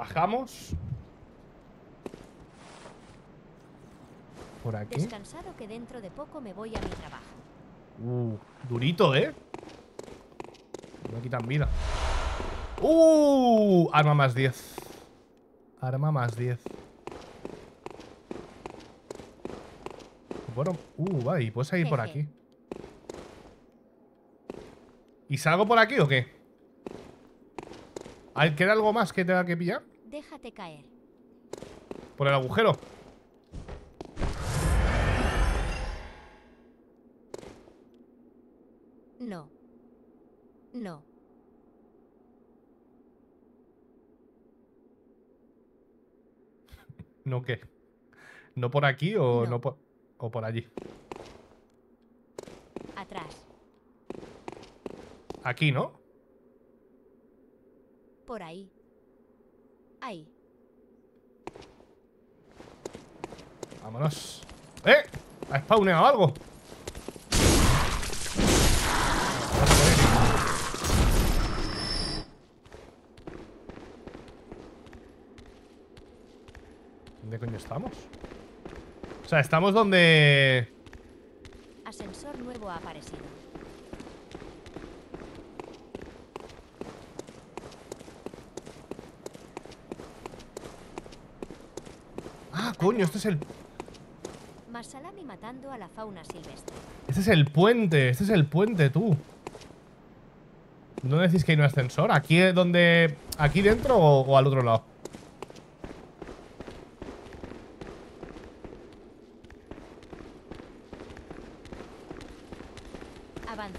Bajamos. Por aquí. Descansado que dentro de poco me voy a mi trabajo. Uh, durito, ¿eh? Me quitan vida. Uh, arma más 10. Arma más 10. Bueno, uh, vale, y puedes salir por aquí. ¿Y salgo por aquí o qué? ¿Hay, ¿Queda algo más que tenga que pillar? Déjate caer. ¿Por el agujero? No. No. ¿No qué? ¿No por aquí o no, No. por, o por allí? Atrás. Aquí, ¿no? Por ahí. Ahí. Vámonos. ¡Eh! ¿Ha spawneado algo? ¿Dónde coño estamos? O sea, estamos donde... Ascensor nuevo ha aparecido. Ah, coño, este es el... Más salami matando a la fauna silvestre. Este es el puente, este es el puente, tú. ¿Dónde decís que hay un ascensor? ¿Aquí es donde... ¿Aquí dentro o, o al otro lado? Avanza.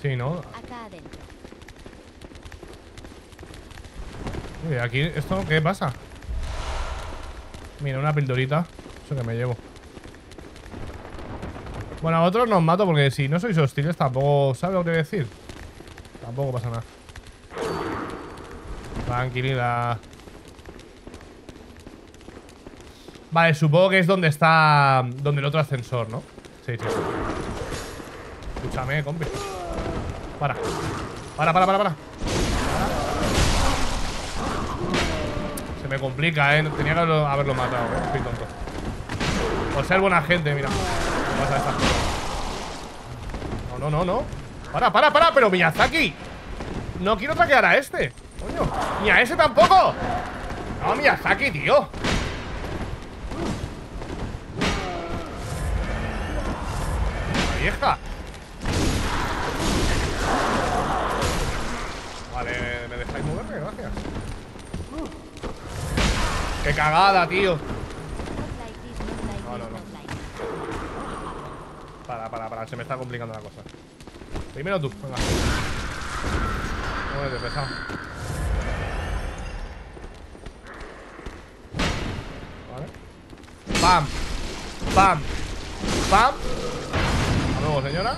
Sí, ¿no? Acá adentro. Uy, aquí, ¿esto qué pasa? Mira, una pildorita. Eso que me llevo. Bueno, a otros nos mato porque si no sois hostiles tampoco... ¿Sabes lo que decir? Tampoco pasa nada. Tranquilidad. Vale, supongo que es donde está... Donde el otro ascensor, ¿no? Sí, sí. Escúchame, compi. Para. Para, para, para, para me complica, ¿eh? Tenía que haberlo, matado, ¿eh? Estoy tonto. Por ser buena gente, mira. ¿Qué pasa estas? No, no, no, no. Para, para, para, pero Miyazaki. No quiero traquear a este. Coño. Ni a ese tampoco. No, Miyazaki, tío. La vieja. Vale, ¿me dejáis moverme? Gracias. ¡Qué cagada, tío! No, no, no. Para, para, para, se me está complicando la cosa. Primero tú, venga. Muévete, pesado. Vale. ¡Pam! ¡Pam! ¡Pam! Hasta luego, señora.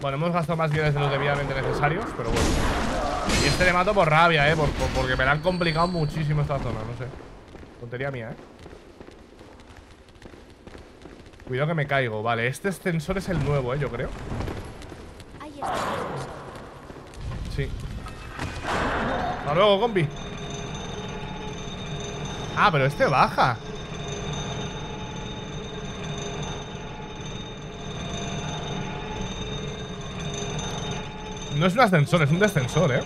Bueno, hemos gastado más bienes de los debidamente necesarios, pero bueno. Y este le mato por rabia, eh, por- por- porque me la han complicado muchísimo esta zona, no sé. Tontería mía, eh. Cuidado que me caigo. Vale, este ascensor es el nuevo, eh, yo creo. Sí. Hasta luego, compi. Ah, pero este baja. No es un ascensor, es un descensor, ¿eh?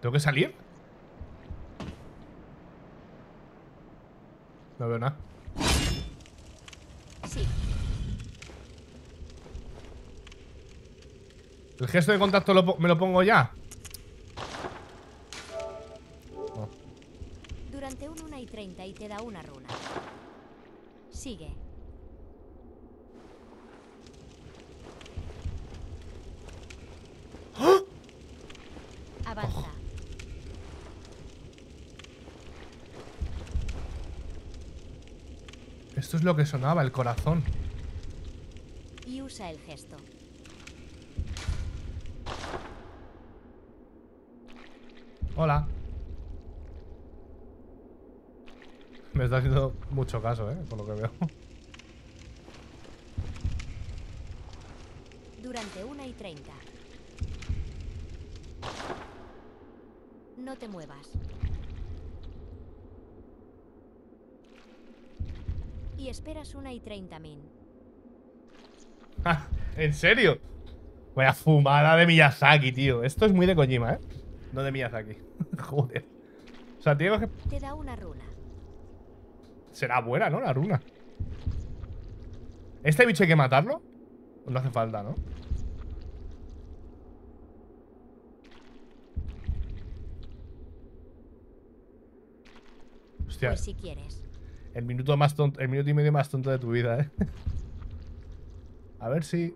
¿Tengo que salir? No veo nada. Sí. ¿El gesto de contacto lo me lo pongo ya? Durante un 1 y 30 y te da una runa. Sigue. Avanza. Esto es lo que sonaba, el corazón. Y usa el gesto. Hola. Me está haciendo mucho caso, ¿eh? Por lo que veo. Durante una y 30. No te muevas. Y esperas una y 30 min. Ah, ¿En serio? Vaya fumada de Miyazaki, tío. Esto es muy de Kojima, ¿eh? No de Miyazaki. Joder. O sea, tío, que Te da una runa. Será buena, ¿no? La runa. ¿Este bicho hay que matarlo? No hace falta, ¿no? Hostia, Pues si quieres. el minuto más tonto, el minuto y medio más tonto de tu vida, ¿eh? A ver si...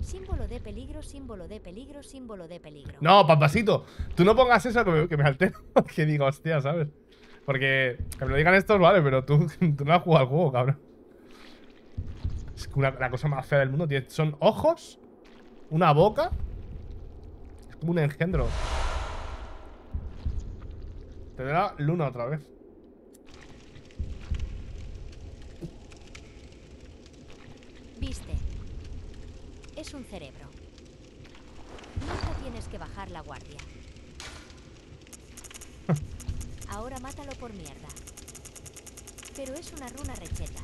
Símbolo de peligro, símbolo de peligro, símbolo de peligro. No, papasito, tú no pongas eso que me, que me altero. que digo, hostia, ¿sabes? Porque que me lo digan estos, vale, pero tú, tú no has jugado al juego, cabrón. Es que una- la cosa más fea del mundo tiene- son ojos, una boca. Es como un engendro. Te da luna otra vez. Viste. Es un cerebro. Nunca tienes que bajar la guardia. Ahora mátalo por mierda. Pero es una runa recheta.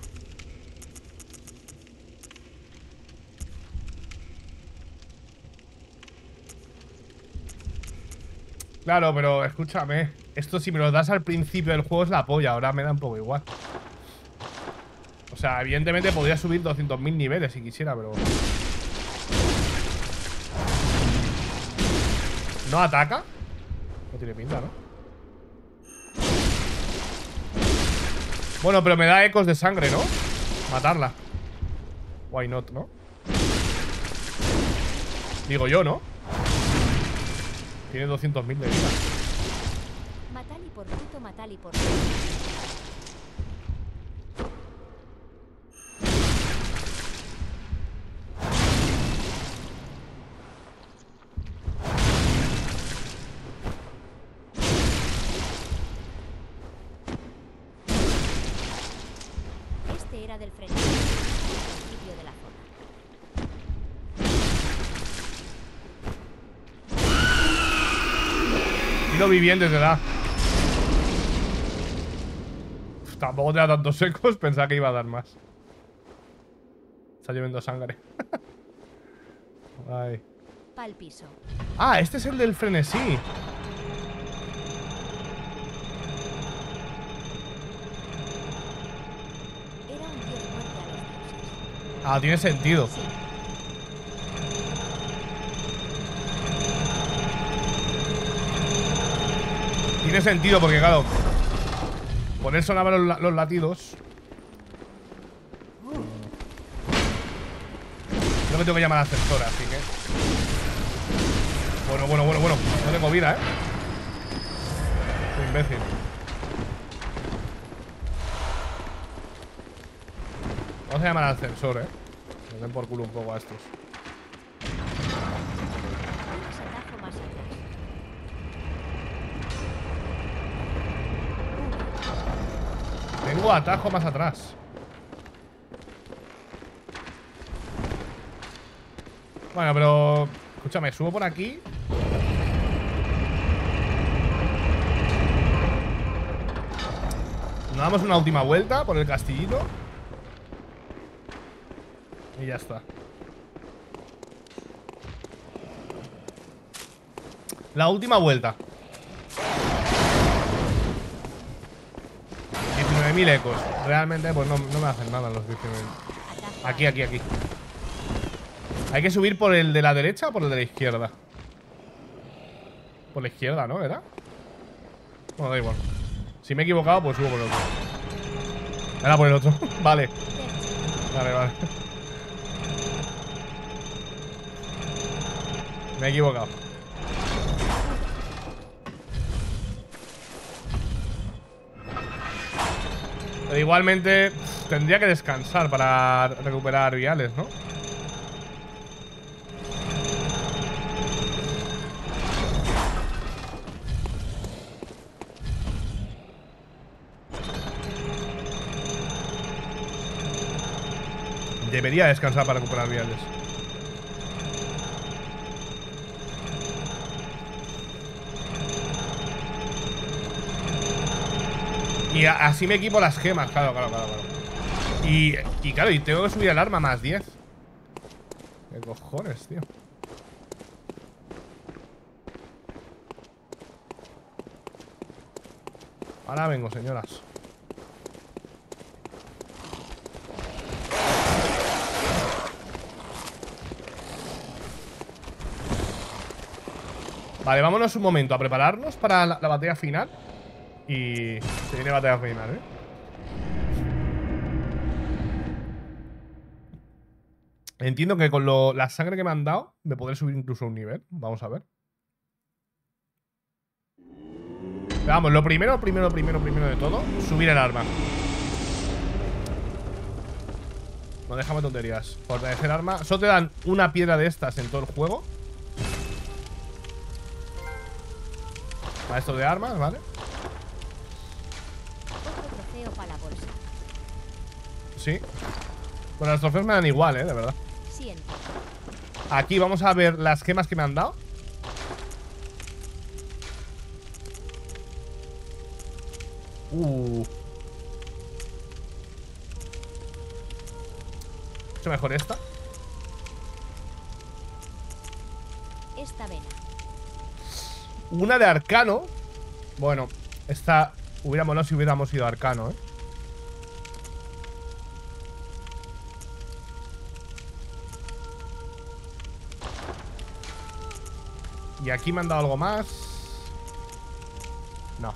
Claro, pero escúchame. Esto si me lo das al principio del juego es la polla. Ahora me da un poco igual. O sea, evidentemente podría subir 200.000 niveles si quisiera, pero... ¿No ataca? No tiene pinta, ¿no? Bueno, pero me da ecos de sangre, ¿no? Matarla. Why not, ¿no? Digo yo, ¿no? Tiene 200.000 de vida. Matali por puto, matali por puto. Vivientes te da. Uf, Tampoco te da tantos secos, pensaba que iba a dar más. Está lloviendo sangre. Ay. Pal piso. Ah, este es el del frenesí. Ah, tiene sentido. Sí, Tiene sentido porque, claro, poner sonar los, la- los latidos. Creo que tengo que llamar al ascensor, así que. Bueno, bueno, bueno, bueno. No tengo vida, ¿eh? Soy imbécil. Vamos a llamar al ascensor, ¿eh? Me den por culo un poco a estos. tienes atajo más atrás. Tengo atajo más atrás. Bueno, pero... Escúchame, subo por aquí. Nos damos una última vuelta por el castillito. Y ya está. La última vuelta. 19.000 ecos. Realmente, pues no, me hacen nada los 19.000. Atajo Aquí, aquí, aquí. Hay que subir por el de la derecha o por el de la izquierda. Por la izquierda, ¿no? ¿Era? Bueno, da igual. Si me he equivocado, pues subo por el otro. Era por el otro. vale. Vale, vale. Me he equivocado. Igualmente tendría que descansar para recuperar viales, ¿no? Debería descansar para recuperar viales. Y así me equipo las gemas, claro, claro, claro, claro. Y, y claro, y tengo que subir el arma más 10. ¿Qué cojones, tío? Ahora vengo, señoras. Vale, vámonos un momento a prepararnos para la, batalla final. Y se viene batalla final, ¿eh? Entiendo que con la sangre que me han dado me podré subir incluso un nivel. Vamos a ver. vamos, lo primero, primero, primero, primero de todo, subir el arma. No dejamos tonterías. Fortalecer arma. Solo te dan una piedra de estas en todo el juego. esto de armas, ¿vale? Sí. Bueno, los trofeos me dan igual, ¿eh? De verdad. Aquí vamos a ver las gemas que me han dado. Uh. Mucho mejor esta. Esta vena. Una de arcano. Bueno, esta hubiera molado si hubiéramos ido arcano, ¿eh? Y aquí me han dado algo más. No.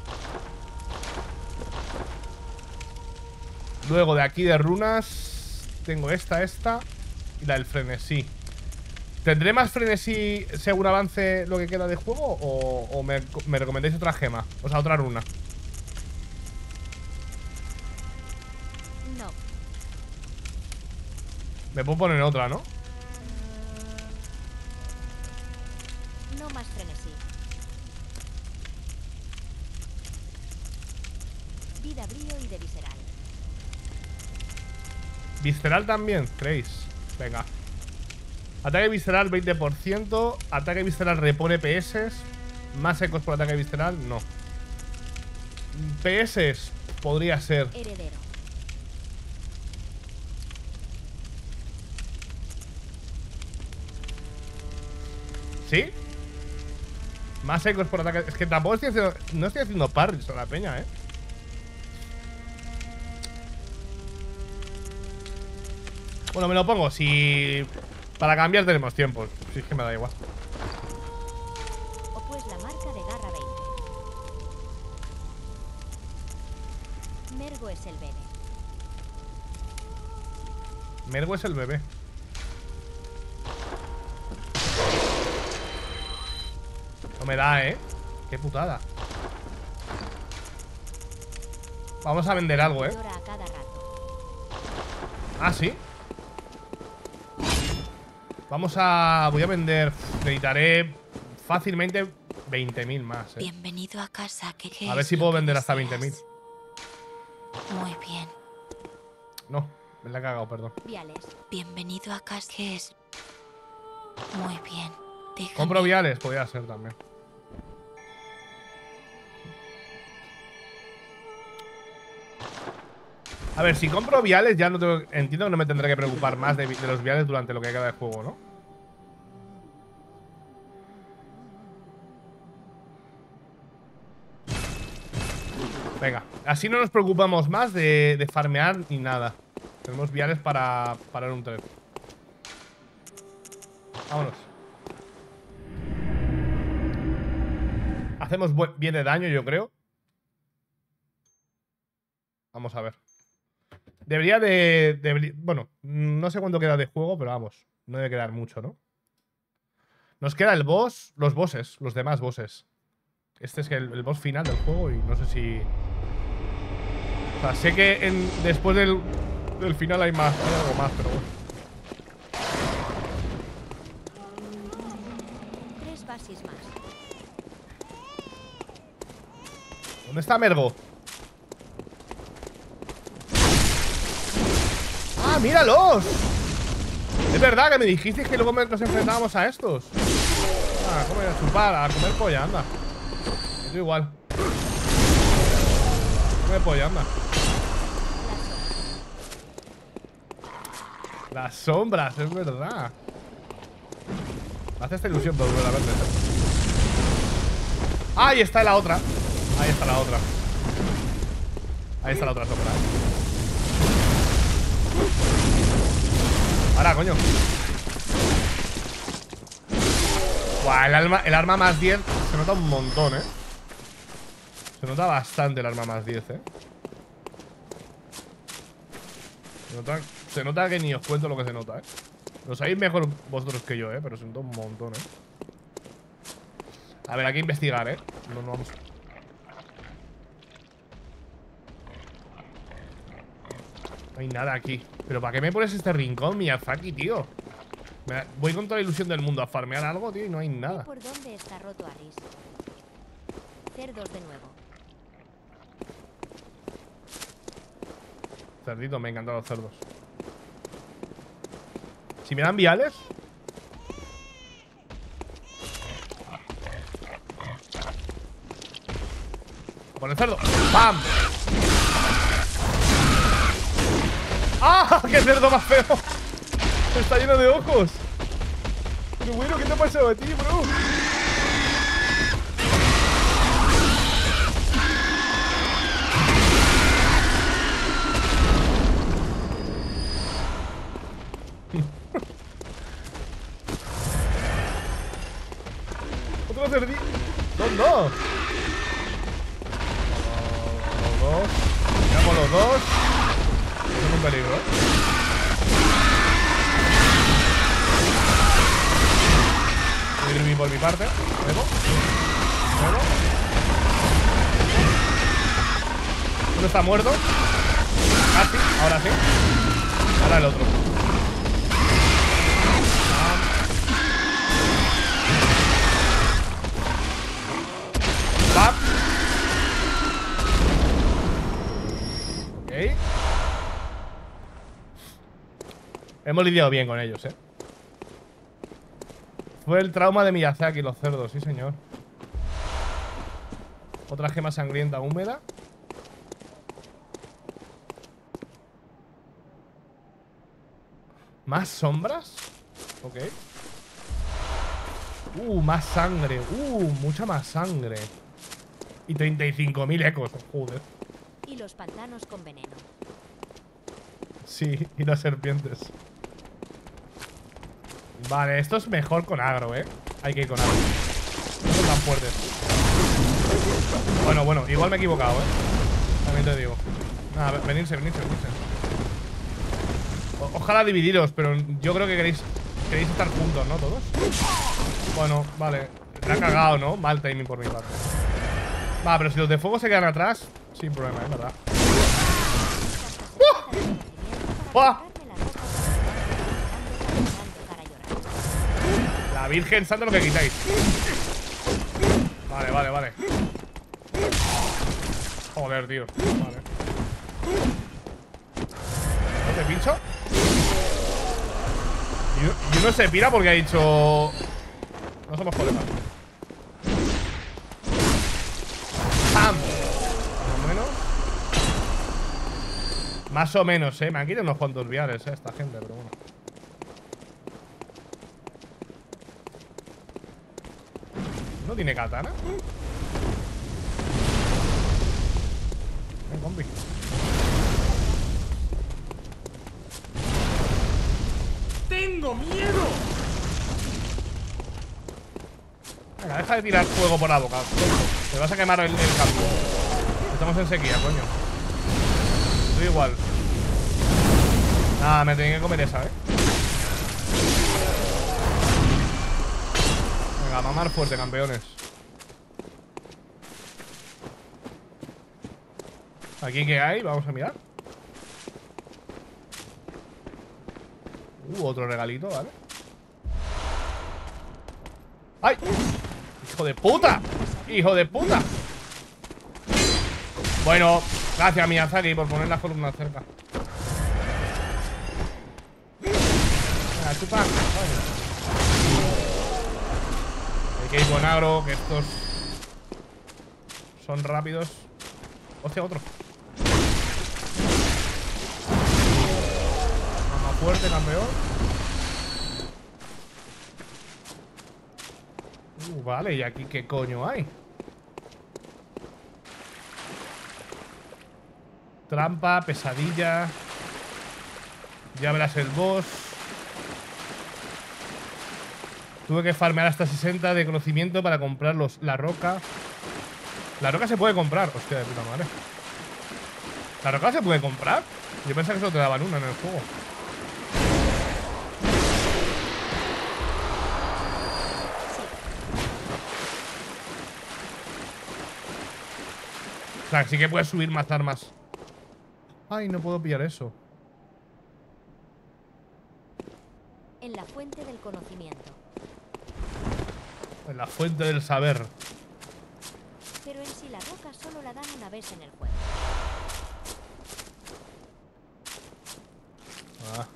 Luego de aquí de runas Tengo esta, esta Y la del frenesí ¿Tendré más frenesí según avance lo que queda de juego? ¿O, me, me, recomendáis otra gema? O sea, otra runa No Me puedo poner otra, ¿no? No Visceral también, ¿creéis? Venga. Ataque visceral 20% Ataque visceral repone PS Más ecos por ataque visceral, no. PS podría ser. Heredero. ¿Sí? Más ecos por ataque Es que tampoco estoy haciendo No estoy haciendo parries a la peña, eh Bueno, me lo pongo Si para cambiar tenemos tiempo. Si es que me da igual. O pues la marca de garra 20. Mergo es el bebé. Mergo es el bebé. No me da, ¿eh? Qué putada. Vamos a vender algo, ¿eh? Ah, ¿sí? Vamos a... Voy a vender... Necesitaré fácilmente 20.000 más, ¿eh? Bienvenido a casa. ¿Qué, a ver si puedo vender hasta 20.000. Muy bien. No, me la he cagado, perdón. Viales. Bienvenido a casa. ¿Qué es? Muy bien. Compro viales, podría ser también. A ver, si compro viales ya no tengo... Entiendo que no me tendré que preocupar más de, los viales durante lo que queda de juego, ¿no? Venga, así no nos preocupamos más de, farmear ni nada. Tenemos viales para parar un tren Vámonos. Hacemos bien de daño, yo creo. Vamos a ver Debería de, Bueno, no sé cuánto queda de juego, pero vamos. No debe quedar mucho, ¿no? Nos queda el boss, los bosses, los demás bosses. Este es el, boss final del juego y no sé si... O sea, sé que en, después del, del final hay más, hay algo más, pero bueno. Tres bases más. ¿Dónde está Mergo? ¡Ah, míralos! Es verdad que me dijisteis que luego nos enfrentábamos a estos. Ah, comer, chupar, a comer polla, anda. Yo igual. Comer polla, anda. Las sombras, es verdad. Hace esta ilusión por volver a verles, ¿eh? Ah, ahí está la otra. Ahí está la otra. Ahí está la otra sombra. Ahora, coño. Buah, el, alma- el arma más 10 se nota un montón, ¿eh? Se nota bastante el arma más 10, ¿eh? Se nota, se nota que ni os cuento lo que se nota, ¿eh? Lo sabéis mejor vosotros que yo, ¿eh? Pero se nota un montón, ¿eh? A ver, hay que investigar, ¿eh? No, no vamos... No hay nada aquí. ¿Pero para qué me pones este rincón, Miyazaki, tío? Me Voy con toda la ilusión del mundo a farmear algo, tío, y no hay nada. por dónde está roto Alice. Cerdos de nuevo. Cerdito, me encantan los cerdos. Si me dan viales. Con el cerdo. ¡Pam! ¡Ah! ¡Qué cerdo más feo! Está lleno de ojos. Pero bueno, ¿qué te ha pasado a ti, bro? Otro cerdito. Son dos. Dos. Miramos los dos. Peligro. Irving por mi parte. Luego. Luego. Uno está muerto. Casi. Ahora sí. Ahora el otro. Hemos lidiado bien con ellos, eh. Fue el trauma de Miyazaki, los cerdos, sí señor. Otra gema sangrienta húmeda. ¿Más sombras? Ok. Uh, más sangre. Uh, mucha más sangre. Y 35.000 ecos. Joder. Y los pantanos con veneno. Sí, y las serpientes. Vale, esto es mejor con agro, ¿eh? Hay que ir con agro. No son tan fuertes. Bueno, bueno, igual me he equivocado, ¿eh? También te digo. Nada, venirse, venirse, venirse. Ojalá dividiros, pero yo creo que queréis queréis estar juntos, ¿no? Todos. Bueno, vale. Me ha cagado, ¿no? Mal timing por mi parte. Va, pero si los de fuego se quedan atrás, sin problema, es verdad. ¡Buah! La Virgen Santa lo que quitáis. Vale, vale, vale. Joder, tío. Vale. ¿No te pincho? Y, uno se pira porque ha dicho... No somos colegas. ¡Pam! Más o menos. Más o menos, eh. Me han quitado unos cuantos viales, eh, esta gente, pero bueno. ¿No tiene katana? Ven, compi. ¡Tengo miedo! Venga, deja de tirar fuego por la boca. Te vas a quemar el, el campo. Estamos en sequía, coño. Estoy igual. Nada, me tenía que comer esa, eh. Venga, mamar fuerte, campeones. ¿Aquí qué hay? Vamos a mirar. Uh, otro regalito, ¿vale? ¡Ay! ¡Hijo de puta! ¡Hijo de puta! Bueno, gracias Miyazaki por poner las columnas cerca. Venga, A chupar. Vale. Hay con agro, que estos son rápidos. Hostia, otro. Más fuerte, campeón. Uh, vale, ¿y aquí qué coño hay? Trampa, pesadilla. Ya verás el boss. Tuve que farmear hasta 60 de conocimiento para comprar los, la roca. La roca se puede comprar. Hostia, de puta madre. ¿La roca se puede comprar? Yo pensaba que solo te daban una en el juego. O sea, sí que puedes subir más armas. Ay, no puedo pillar eso. En la fuente del conocimiento. En la fuente del saber. Pero en sí la roca solo la dan una vez en el juego. Ah.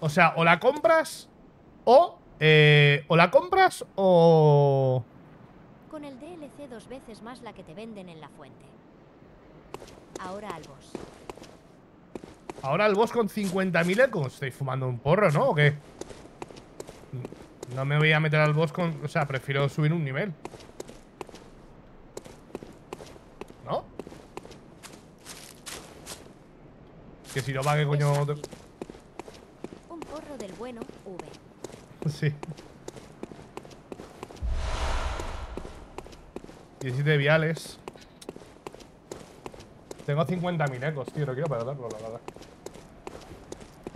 O sea, o la compras o... Eh, o la compras o... Con el DLC dos veces más la que te venden en la fuente. Ahora al boss. Ahora el boss con 50.000 ecos. Estoy fumando un porro, ¿no? ¿O qué? No me voy a meter al boss con... O sea, prefiero subir un nivel. ¿No? Que si no va, ¿qué coño...? Es te- aquí. Un porro del bueno, V. Sí. 17 viales. Tengo 50.000 ecos, tío. No quiero perderlo, la verdad.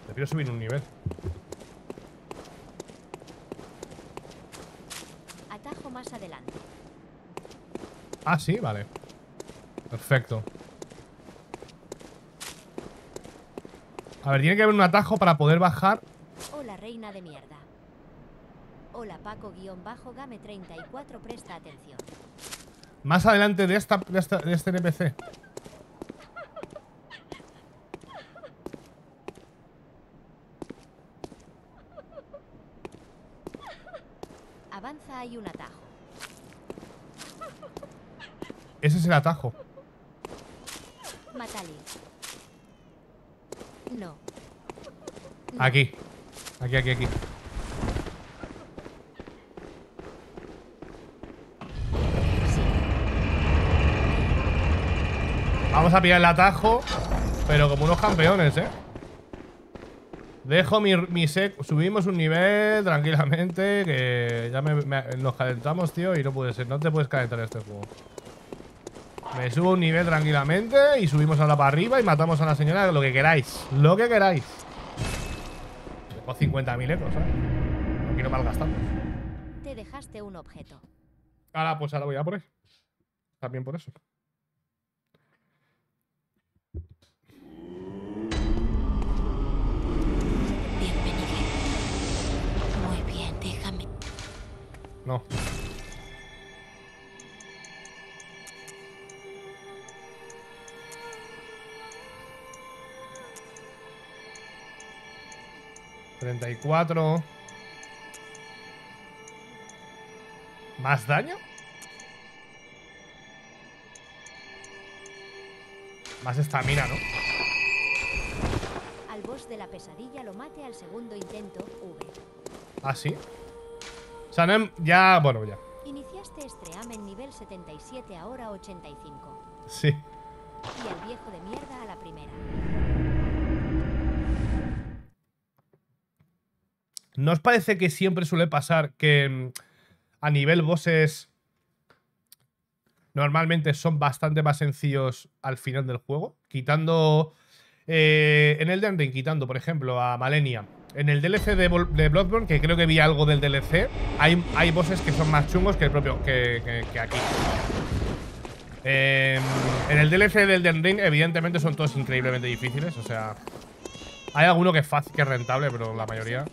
Prefiero subir un nivel. Atajo más adelante. Ah, sí, vale. Perfecto. A ver, tiene que haber un atajo para poder bajar. Hola, reina de mierda. Hola, Paco-Game 34, presta atención. Más adelante de, esta, de, esta- de este NPC. Avanza, hay un atajo. Ese es el atajo. No. Aquí. Aquí, aquí, aquí. Vamos a pillar el atajo. Pero como unos campeones, ¿eh? Dejo mi, mi sec. Subimos un nivel tranquilamente. Que ya me- me- nos calentamos, tío. Y no puede ser. No te puedes calentar en este juego. Me subo un nivel tranquilamente. Y subimos ahora para arriba. Y matamos a la señora. Lo que queráis. Lo que queráis. Tengo 50.000 euros, ¿sabes? No quiero malgastarlos. Te dejaste un objeto. Ahora, pues ahora voy a por él. También por eso. Bienvenido. Muy bien, déjame. No. Treinta y cuatro. ¿Más daño? Más estamina, ¿no? Al boss de la pesadilla lo mate al segundo intento, V. Ah, sí. O sea, no hem- ya. Bueno, ya. Iniciaste Estream en nivel 77, ahora 85. Sí. Y al viejo de mierda a la primera. ¿No os parece que siempre suele pasar que mm, a nivel bosses normalmente son bastante más sencillos al final del juego? Quitando. eh, en el Ring, quitando, por ejemplo, a Malenia. En el DLC de, Bloodborne, que creo que vi algo del DLC, hay, hay bosses que son más chungos que el propio. que, aquí. Eh, en el DLC del Ring, evidentemente, son todos increíblemente difíciles. O sea. Hay alguno que es fácil, que es rentable, pero la mayoría.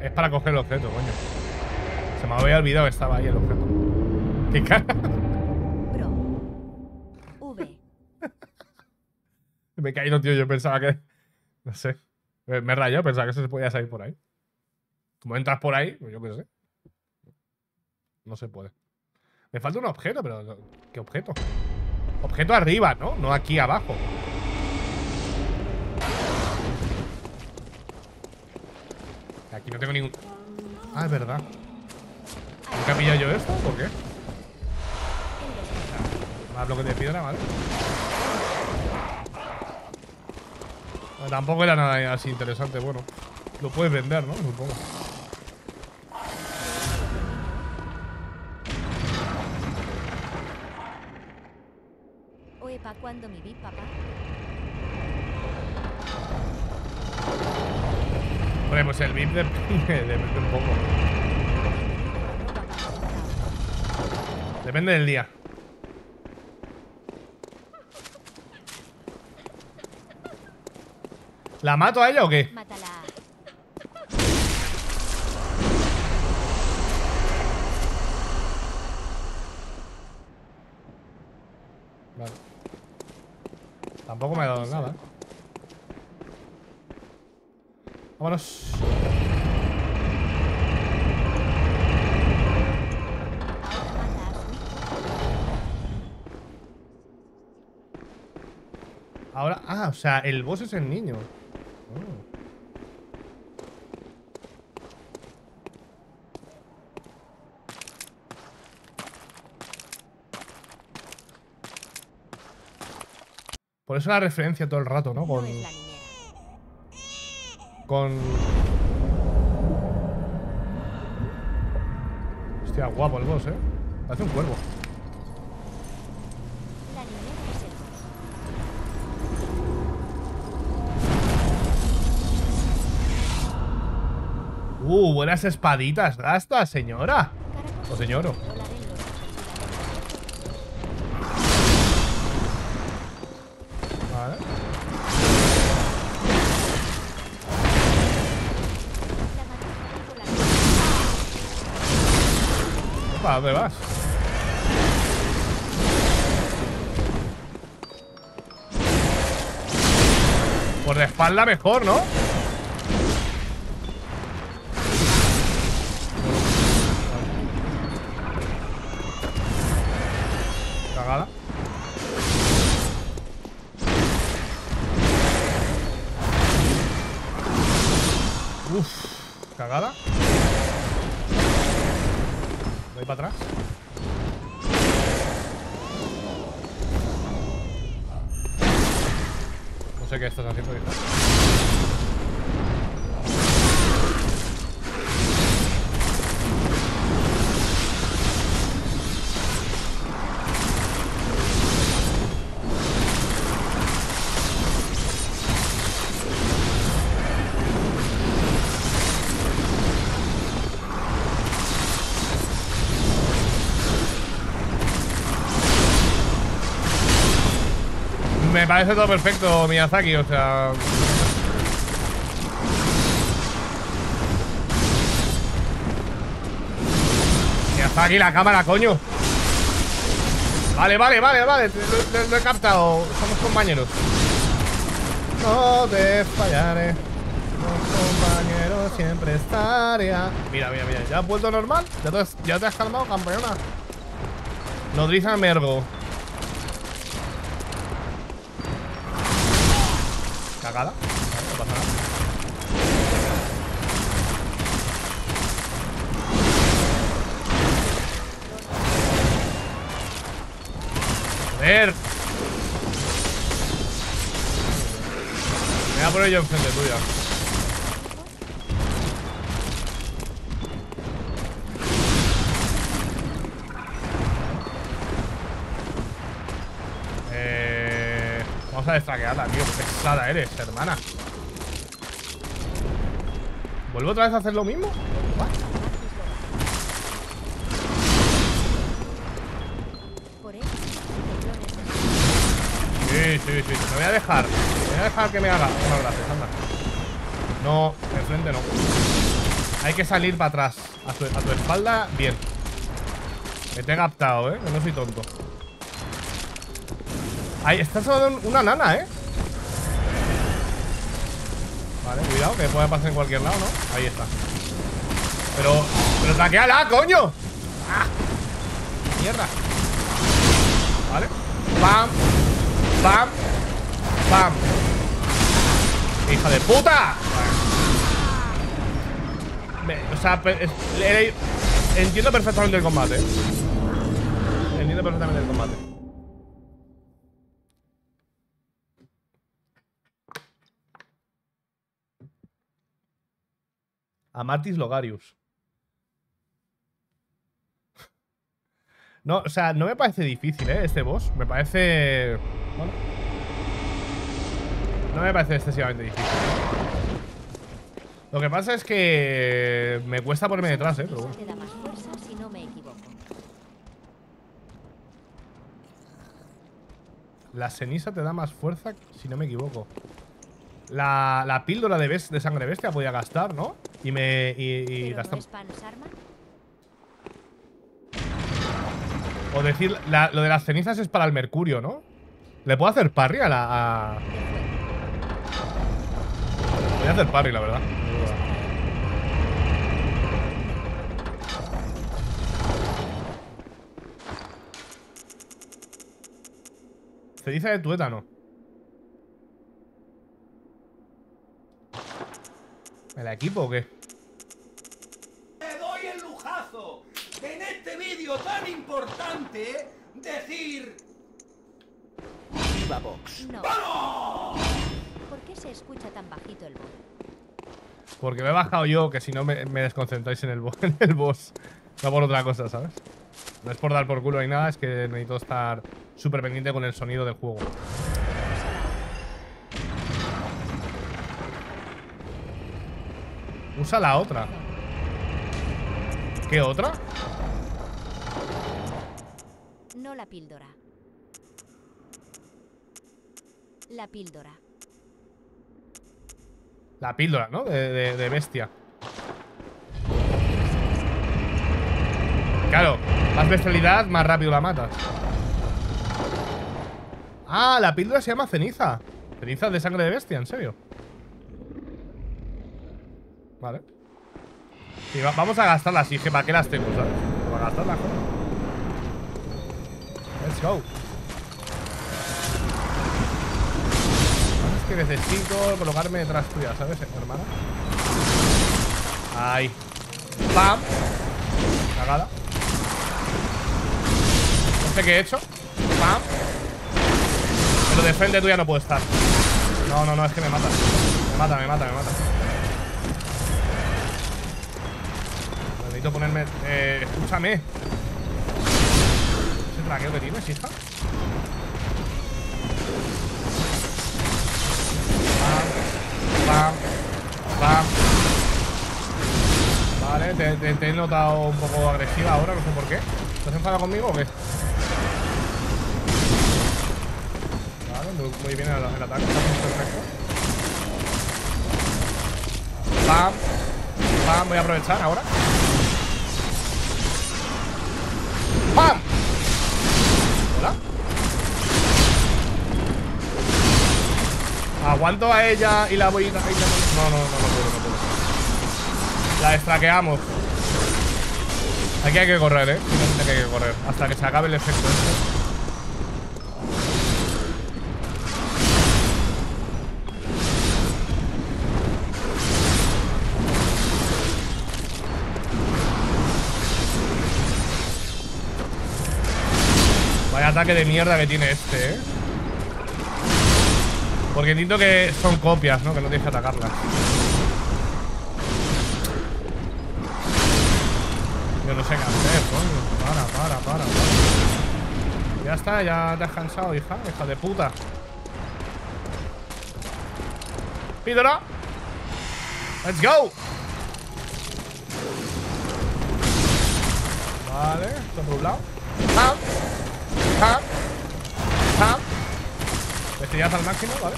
Es para coger el objeto, coño. Se me había olvidado que estaba ahí el objeto. ¡Qué cara! Me he caído, tío. Yo pensaba que. No sé. Me, me he rayado, pensaba que se podía salir por ahí. Como entras por ahí, pues yo qué sé. No se puede. Me falta un objeto, pero. ¿Qué objeto? Objeto arriba, ¿no? No aquí abajo. Aquí no tengo ningún. Ah, es verdad. ¿Nunca he pillado yo esto? ¿Por qué? Más bloques de piedra, ¿vale? Bueno, tampoco era nada así interesante, bueno. Lo puedes vender, ¿no? Supongo. Oye, ¿pa' cuándo mi vi, papá? Hombre, pues el VIP depende, depende un poco. Depende del día. ¿La mato a ella o qué? Mátala. Vale. Tampoco me ha dado nada. Vámonos. Ahora. Ah, o sea, el boss es el niño. Oh. Por eso la referencia todo el rato, ¿no? Con. Con. Hostia, guapo el boss, ¿eh? Parece un cuervo. Uh, buenas espaditas gasta, señora. O señoro. Opa, ¿dónde vas? Por la espalda mejor, ¿no? Parece todo perfecto, Miyazaki, o sea... Miyazaki, la cámara, coño. Vale, vale, vale, vale, lo, he captado. Somos compañeros. No te fallaré. Los compañeros siempre estaré. Mira, mira, mira. ¿Ya has vuelto normal? ¿Ya te has, ya te has calmado, campeona? Nodriza Mergo. Cagada. No pasa nada. Me voy a poner yo pesada eres, hermana. ¿Vuelvo otra vez a hacer lo mismo? Sí, sí, sí. Me voy a dejar. Me voy a dejar que me haga. Muchas gracias, anda. No, enfrente no. Hay que salir para atrás. A tu, a tu espalda, bien. Me te he captado, ¿eh? Que no soy tonto. Ahí, está solo una nana, ¿eh? Vale, cuidado, que puede pasar en cualquier lado, ¿no? Ahí está. Pero, pero traqueala, coño. ¡Ah! Mierda. Vale. Pam. Pam. Pam. ¡Hija de puta! Me- o sea, le- entiendo perfectamente el combate. ¿eh? Entiendo perfectamente el combate. Amartis Logarius. No, o sea, no me parece difícil, ¿eh? Este boss. Me parece... Bueno. No me parece excesivamente difícil. Lo que pasa es que me cuesta ponerme detrás, ¿eh? Pero bueno. La ceniza te da más fuerza, si no me equivoco. La, la píldora de, de sangre bestia podía gastar, ¿no? Y me... Y, y. O decir, la- lo de las cenizas es para el mercurio, ¿no? ¿Le puedo hacer parry a la... a- Voy a hacer parry, la verdad. Ceniza de tuétano. ¿El equipo o qué? Te doy el lujazo de en este vídeo tan importante decir... Viva Vox. No. ¿Por qué se escucha tan bajito el bol? Porque me he bajado yo, que si no me, me desconcentráis en el, en el boss. No por otra cosa, ¿sabes? No es por dar por culo ni nada, es que necesito estar súper pendiente con el sonido del juego. Usa la otra. ¿Qué otra? No la píldora. La píldora. La píldora, ¿no? De, de- de bestia. Claro, más bestialidad, más rápido la matas. Ah, la píldora se llama ceniza. Ceniza de sangre de bestia, en serio. Vale. Sí, va- vamos a gastarlas, que ¿para qué las tengo, sabes? Para gastarlas, joder. Let's go. Es que necesito colocarme detrás tuya, ¿sabes, hermana? Ahí. ¡Pam! Cagada. Sé qué he hecho. ¡Pam! Pero de frente tuya no puedo estar. No, no, no, es que me mata. Me mata, me mata, me mata. Necesito ponerme... Eh, escúchame. ¿Ese traqueo que tienes, hija? Pam, pam. Vale, te, te- he notado un poco agresiva ahora, no sé por qué. ¿Estás enfadado conmigo o qué? Vale, muy, bien el, el ataque, perfecto. Pam, pam, voy a aprovechar ahora. Aguanto a ella y la voy a... No, no, no, no puedo, no puedo. La destraqueamos. Aquí hay que correr, ¿eh? Aquí hay que correr. Hasta que se acabe el efecto este. Vaya ataque de mierda que tiene este, ¿eh? Porque entiendo que son copias, ¿no? Que no tienes que atacarlas. Yo no sé qué hacer, coño. Para, para, para, para. Ya está, ya te has cansado, hija. Hija de puta. Pídora. Let's go. Vale, esto por un lado. Pam. Al máximo, ¿vale?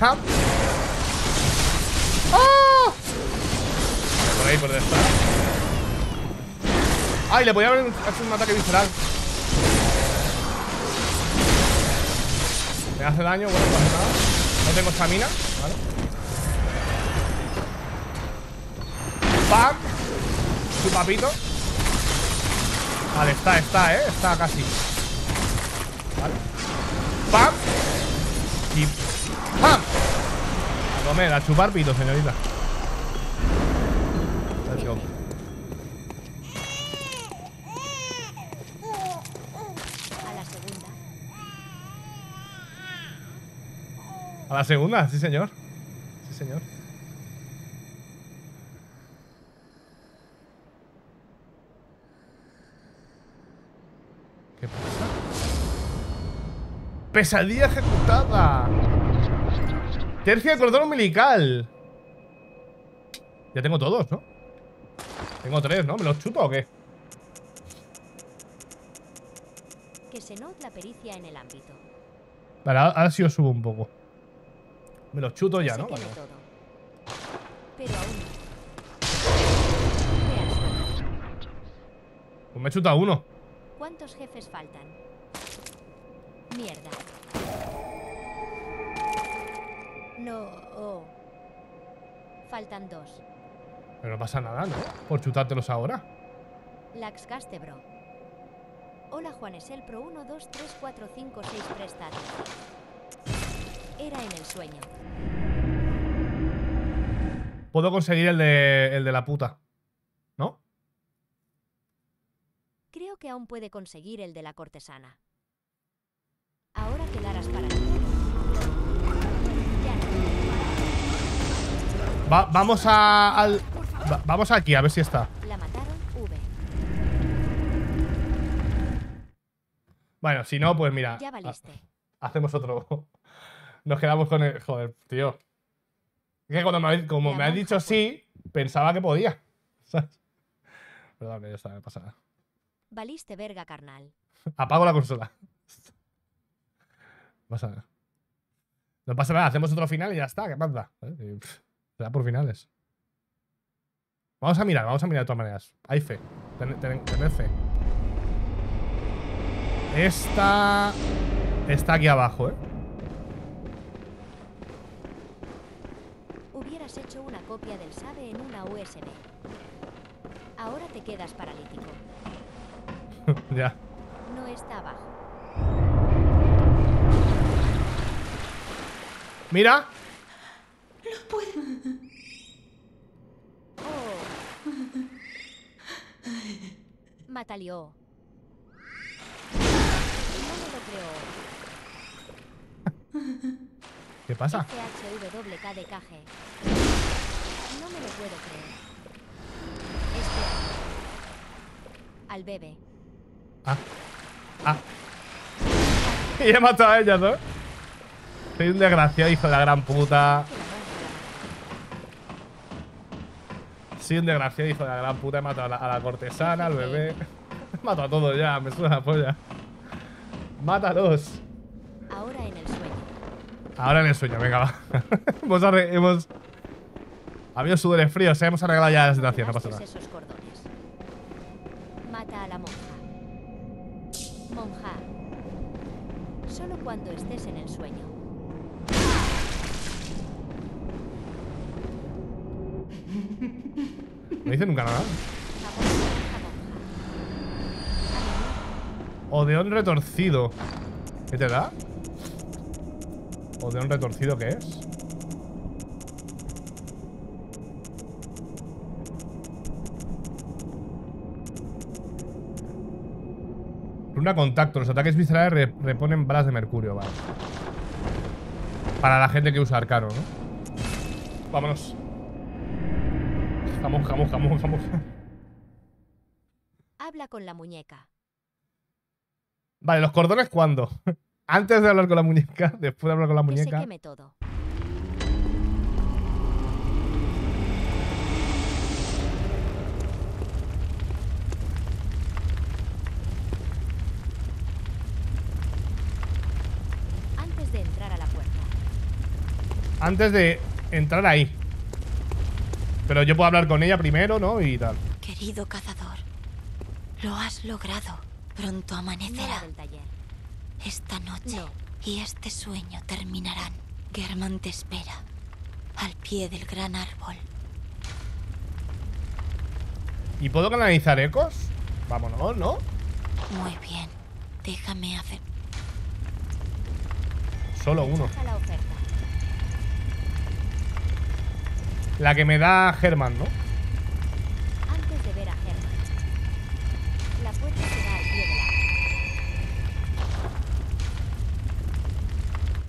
Pam. ¡Ah! por ahí, por detrás. ¡Ay! Le podía haber hecho un ataque visceral. Me hace daño, bueno, no pasa nada. No tengo estamina, ¿vale? ¡Pam! Su papito. Vale, está, está, ¿eh? Está casi. Comer, a chupar pito, señorita. Let's go. A la segunda. A la segunda, sí señor. Sí señor. ¿Qué pasa? Pesadilla ejecutada. Tercia de cordón umbilical. Ya tengo todos, ¿no? Tengo tres, ¿no? ¿Me los chuto o qué? Que se note la pericia en el ámbito. Vale, ahora sí os subo un poco. Me los chuto ya, ¿no? Vale. Pero aún. Pues me he chutado uno. ¿Cuántos jefes faltan? Mierda. No. oh. Faltan dos. Pero no pasa nada, ¿no? Por chutártelos ahora. Lax Gastebro. Hola Juanesel Pro 1, 2, 3, 4, 5, 6 presta atención. Era en el sueño. Puedo conseguir el de, el de la puta. ¿No? Creo que aún puede conseguir el de la cortesana. Ahora quedarás para ti. Ya no. Va- vamos a. al- va- vamos aquí, a ver si está. Bueno, si no, pues mira. Ya valiste. ha- hacemos otro. Nos quedamos con el. Joder, tío. Es que cuando me, como me has dicho sí, pensaba que podía. ¿Sabes? Perdón, ya está, me pasa nada. Valiste verga carnal. Apago la consola. No pasa nada. No pasa nada, hacemos otro final y ya está, ¿qué pasa? ¿Eh? Y, pff, Será por finales. Vamos a mirar, vamos a mirar de todas maneras. Hay fe. Ten- ten- Tened fe. Esta. Está aquí abajo, ¿eh? Hubieras hecho una copia del SABE en una USB. Ahora te quedas paralítico. ya. No está abajo. Mira. Oh. Matalio. No me lo creo. ¿Qué pasa? FHWKDKG. No me lo puedo creer. Espera. Al bebé. Ah. Ah. Y he matado a ellas, ¿no? Soy un desgraciado, hijo de la gran puta. Soy un desgraciado, hijo de la gran puta. He matado a la, a la cortesana, al bebé. He matado a todos ya, me suena la polla. Mátalos. Ahora en el sueño. Ahora en el sueño, venga, va. hemos, hemos. Ha habido sudores fríos, ¿eh? hemos arreglado ya la situación, no pasa nada. Colgaste esos cordones. Mata a la monja. Monja. Solo cuando estés en el sueño. Dice nunca nada. Odeón retorcido. ¿Qué te da? Odeón retorcido, ¿qué es? Runa contacto. Los ataques viscerales re- reponen balas de mercurio, vale. Para la gente que usa arcano, ¿no? Vámonos. Jamón, jamón, jamón, jamón. Habla con la muñeca. Vale, los cordones, ¿cuándo? Antes de hablar con la muñeca, después de hablar con la Que se muñeca. queme todo. Antes de entrar a la puerta. Antes de entrar ahí. Pero yo puedo hablar con ella primero, ¿no? Y tal. Querido cazador, lo has logrado. Pronto amanecerá. Esta noche No. y este sueño terminarán. German te espera. Al pie del gran árbol. ¿Y puedo canalizar ecos? Vámonos, ¿no? Muy bien. Déjame hacer. Solo uno. Rechaza la oferta. La que me da Germán, ¿no? Antes de ver a Herman. La puerta se da al pie del árbol.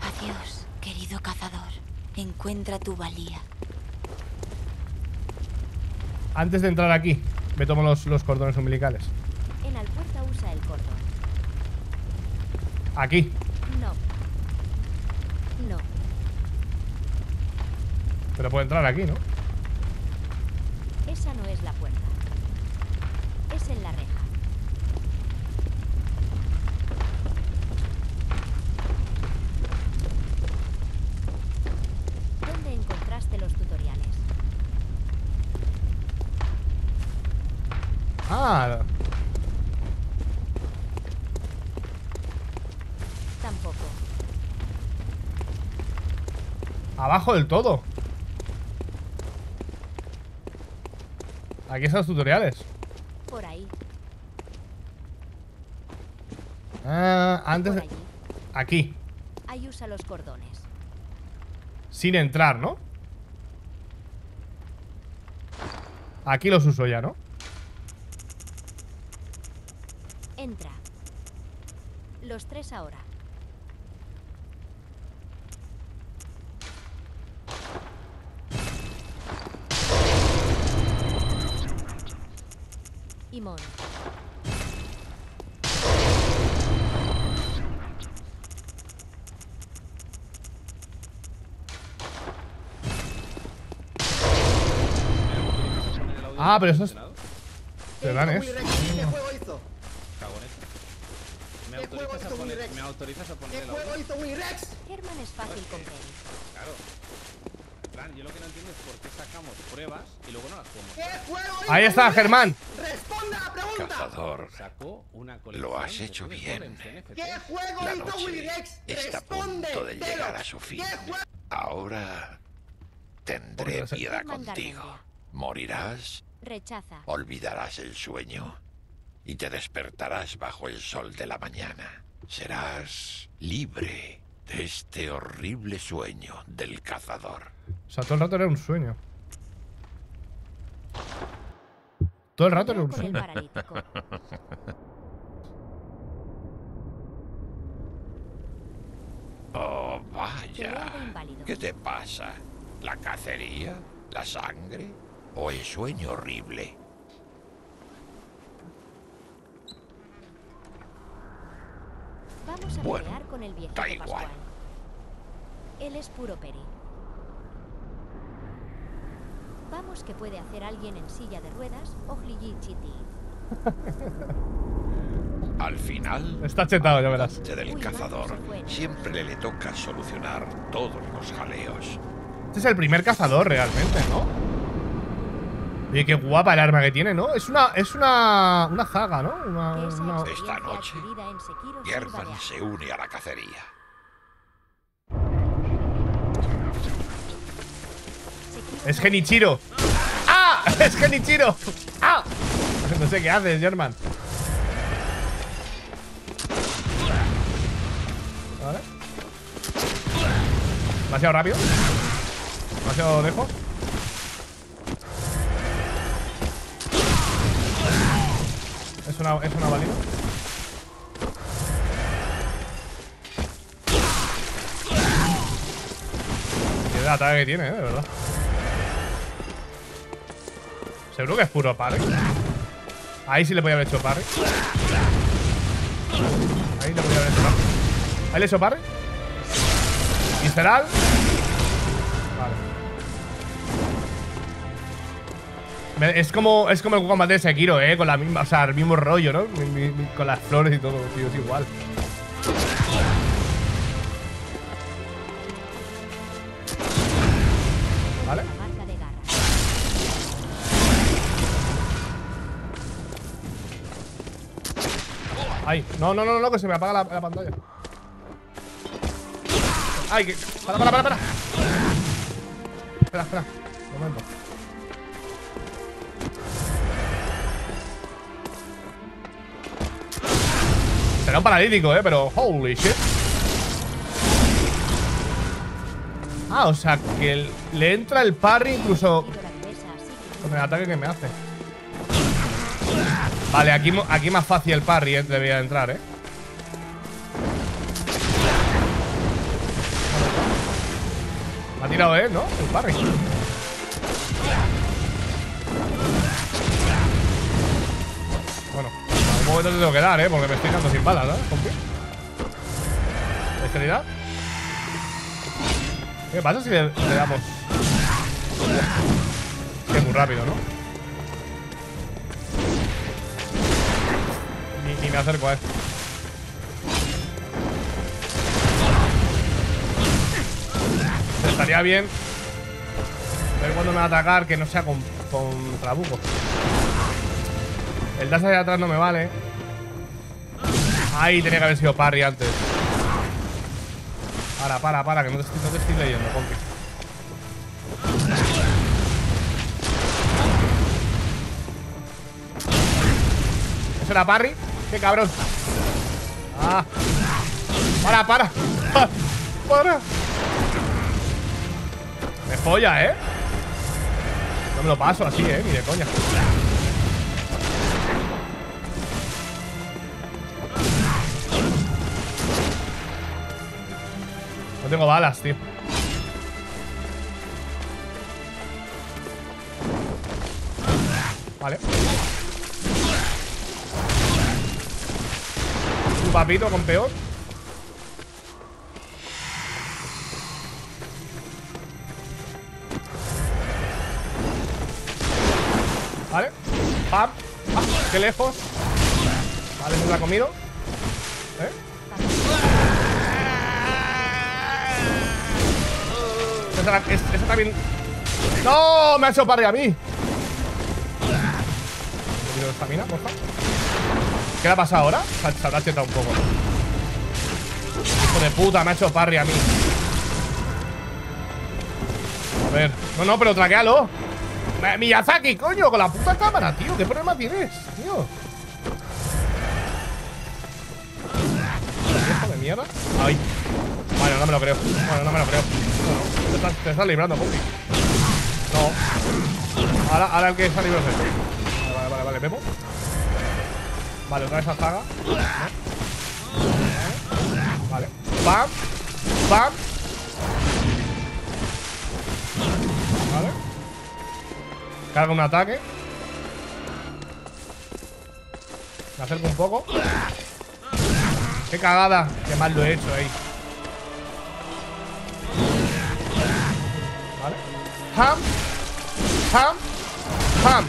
Adiós, querido cazador. Encuentra tu valía. Antes de entrar aquí, me tomo los, los cordones umbilicales. En Alpuerta usa el cordón. Aquí. No. No. Pero puedo entrar aquí, ¿no? Esa no es la puerta. Es en la reja. ¿Dónde encontraste los tutoriales? Ah, Tampoco. abajo del todo. Aquí están los tutoriales. Por ahí. Ah, antes de... Aquí. Ahí usa los cordones. Sin entrar, ¿no? Aquí los uso ya, ¿no? Entra. Los tres ahora. Imón. Ah, pero eso es... Te dan ¿Qué eso. ¿Me ¿Qué juego autorizas, a hizo poner, Winrex? ¿Me autorizas a ¿Qué poner juego hizo Winrex? Herman es fácil comprender. Claro. Plan, yo lo que no entiendo es por qué sacamos pruebas y luego no las jugamos. ¿Qué juego hizo Ahí está? Germán. Responda la pregunta. Cazador, Sacó una lo has hecho bien. ¿Qué juego la noche está a Responde. punto de llegar a su fin. Ahora tendré piedad Germán contigo. Morirás, Rechaza. olvidarás el sueño y te despertarás bajo el sol de la mañana. Serás libre de este horrible sueño del cazador. O sea, todo el rato era un sueño. Todo el rato era un sueño. Oh, vaya. ¿Qué te pasa? ¿La cacería? ¿La sangre? ¿O el sueño horrible? Vamos a Bueno, pelear con el viejito da igual. Pascual. Él es puro peri. Vamos que puede hacer alguien en silla de ruedas o chiti. Al final, Está chetado, ya verás. Del cazador siempre le toca solucionar todos los jaleos. Este es el primer cazador realmente, ¿no? Oye, qué guapa el arma que tiene, ¿no? Es una, es una, una zaga, ¿no? Una, Esta noche, German se une a la cacería. Sekiro Es Genichiro. ¡Ah! ¡Es Genichiro! ¡Ah! No sé qué haces, German. Vale. Demasiado rápido. Demasiado lejos. Es una, es una balina. Qué ataque que tiene, eh, de verdad. Seguro que es puro parry. Ahí sí le podía haber hecho parry. Ahí le podía haber hecho parry. Ahí le he hecho parry. Visceral. Es como, es como el combate de Sekiro, ¿eh? Con la misma, o sea, el mismo rollo, ¿no? Con las flores y todo, tío, es igual. ¿Vale? Ay, no, no, no, no, que se me apaga la, pantalla. Ay, que... Para, para, para, para. Espera, espera. Un momento. Será un paralítico, eh, pero. Holy shit. Ah, o sea, que le entra el parry incluso con el ataque que me hace. Vale, aquí, aquí más fácil el parry, eh, debería entrar, eh. Me ha tirado él, ¿no? El parry. Momento te tengo que dar, ¿eh? Porque me estoy quedando sin balas, ¿sabes? Compi? ¿Esterilidad? ¿Qué pasa si le, damos? Que muy rápido, ¿no? Ni, me acerco a él. Estaría bien ver cuándo me va atacar que no sea con, con trabuco. El dash de atrás no me vale. Ahí tenía que haber sido parry antes. Para, para, para, que no te, estoy- leyendo, compi. ¿Eso era parry? ¡Qué cabrón! ¡Ah! ¡Para, para! ¡Para! Me folla, ¿eh? No me lo paso así, ¿eh? Ni de coña. No tengo balas, tío. Vale. Un papito con peor. Vale. Pam. Ah, qué lejos. Vale, se la ha comido. Esa, es- esa también. ¡No! Me ha hecho parry a mí. De estamina, por favor. ¿Qué le ha pasado ahora? Se, ha- se habrá chetado un poco. Hijo de puta, me ha hecho parry a mí. A ver. No, no, pero traquealo. Miyazaki, coño, con la puta cámara, tío. ¿Qué problema tienes, tío? Hijo de mierda. Ay. Bueno, no me lo creo. Bueno, no me lo creo. No, no. Te, estás, librando, Pupi. No. Ahora, ahora el que está librado es este. Vale, vale, vale, Pepo. Vale, otra vez a zaga. Vale. Pam. Pam. Vale. Carga un ataque. Me acerco un poco. Qué cagada. Qué mal lo he hecho ahí. Ham. Ham. Ham.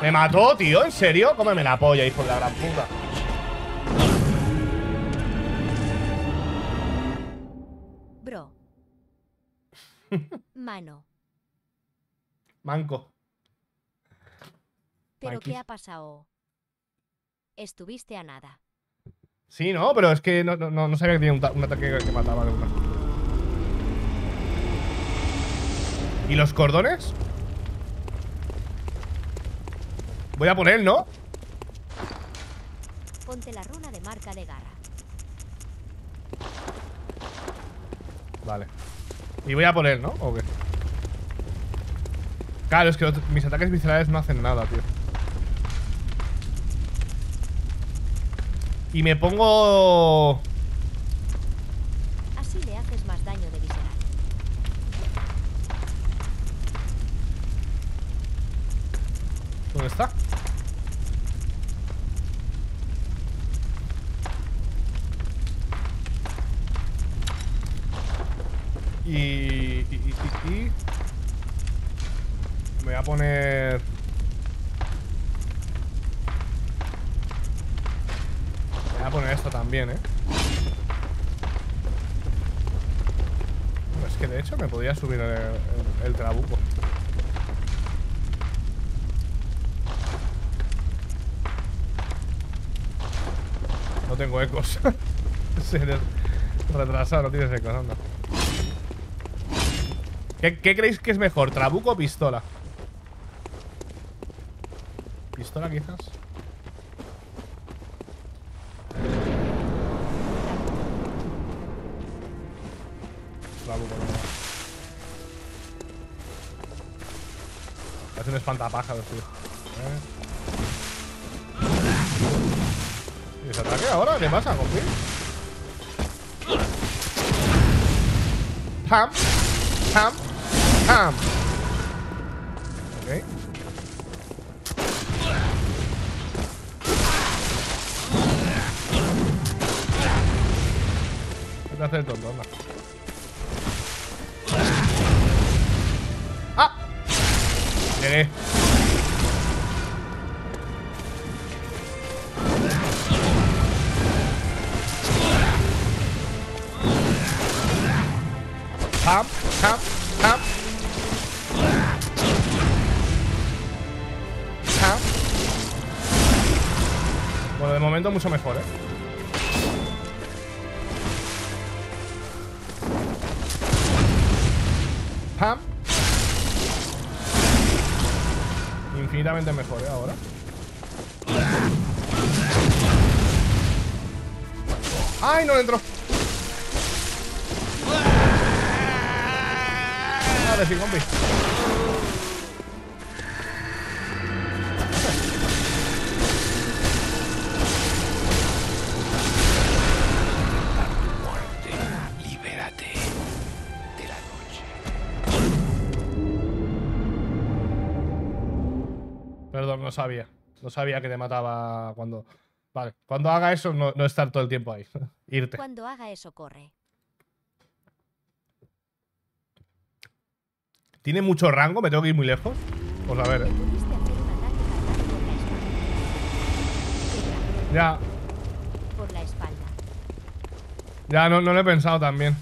Me mató, tío. ¿En serio? Cómeme la polla, hijo de la gran puta. Bro. Mano. Manco. ¿Pero Manquis. qué ha pasado? Estuviste a nada. Sí, no, pero es que no, no, no sabía que tenía un, un ataque que mataba de una. ¿Y los cordones? Voy a poner, ¿no? Ponte la runa de marca de garra. Vale. Y voy a poner, ¿no? ¿O qué? Claro, es que mis ataques viscerales no hacen nada, tío. Y me pongo... ¿Dónde? Y, y, y, Me voy a poner... Voy a poner esto también, ¿eh? Es que de hecho me podría subir el trabuco. Tengo ecos. Retrasado, no tienes ecos, anda. ¿Qué, ¿Qué creéis que es mejor, trabuco o pistola? ¿Pistola quizás? Trabuco, no. Es un espantapájaros, tío. ¿Qué pasa, compi? Pam, pam, pam. Ok. Anda. Momento mucho mejor, ¿eh? Pam. Infinitamente mejor, ¿eh? Ahora. ¡Ay, no le entró! Vale, sí, compi. Sabía. No sabía que te mataba cuando... Vale, cuando haga eso, no, no estar todo el tiempo ahí. Irte. Cuando haga eso, corre. ¿Tiene mucho rango? ¿Me tengo que ir muy lejos? Pues a ver, ¿eh? Ya, Por la espalda. ya no, no lo he pensado también.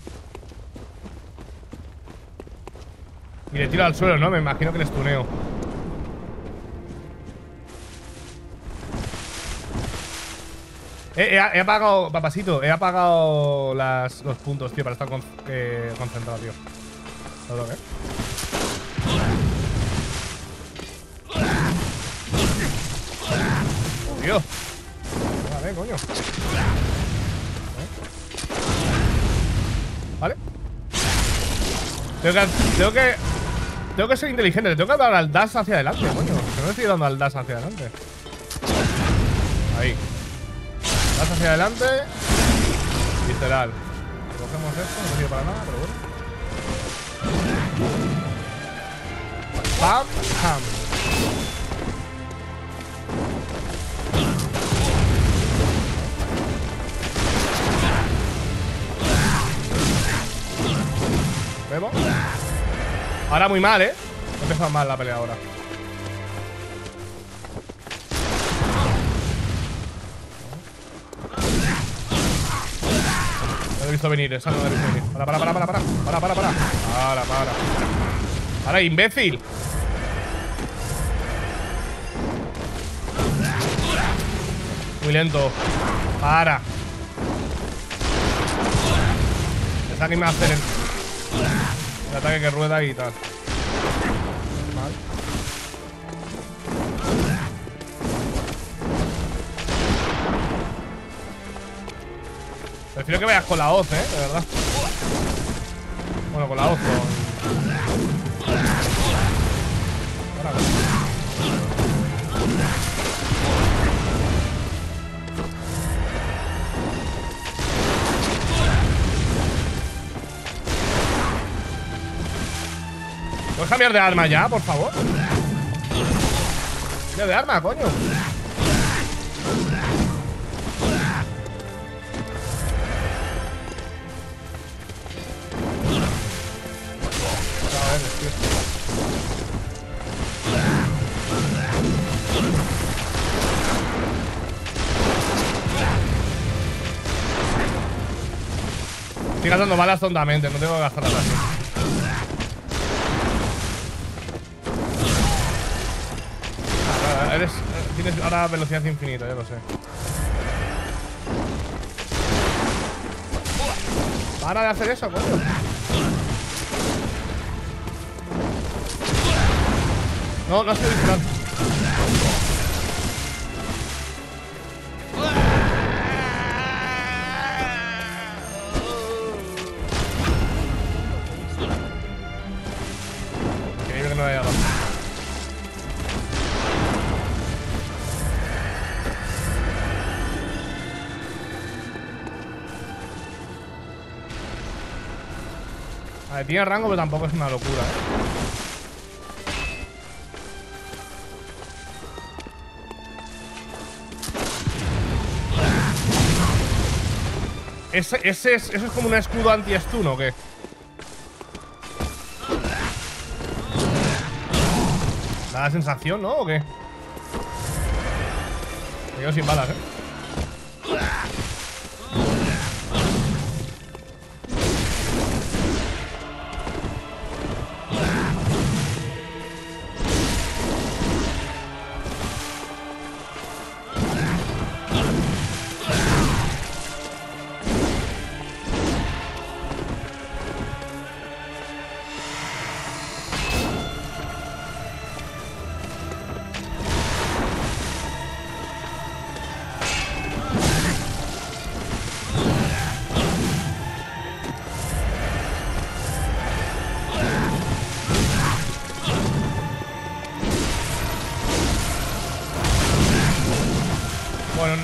Y le tiro al suelo, ¿no? Me imagino que le estuneo. He, he- he apagado, papasito, he apagado las, los puntos, tío, para estar eh, concentrado, tío. ¿Lo que? Tío. Vale, coño. ¿Vale? Tengo que, tengo que. Tengo que ser inteligente. Tengo que dar al dash hacia adelante, coño. Que no estoy dando al dash hacia adelante. Ahí. Dash hacia adelante. Literal. Cogemos esto, no sirve para nada, pero bueno. Pam, pam. Vemos. Ahora muy mal, ¿eh? Ha empezado mal la pelea ahora. He visto venir, esa no lo he visto venir. Para, para, para, para, para. Para, para, para. Para, para. Para, imbécil. Muy lento. Para. Pensaba que me hacer el, el ataque que rueda y tal. Prefiero que vayas con la hoz, eh, de verdad. Bueno, con la hoz, ¿Puedes cambiar de arma ya, por favor? Cambia de arma, coño. estoy gastando balas tontamente, no tengo que gastar balas. Ahora, eres, eh, tienes ahora velocidad infinita, ya lo sé. Para de hacer eso, coño. No, no estoy disparando. Tiene rango, pero tampoco es una locura, ¿eh? ¿Ese, ese es, ¿Eso es como un escudo anti-stun o qué? Da la sensación, ¿no? ¿O qué? Me quedo sin balas, ¿eh?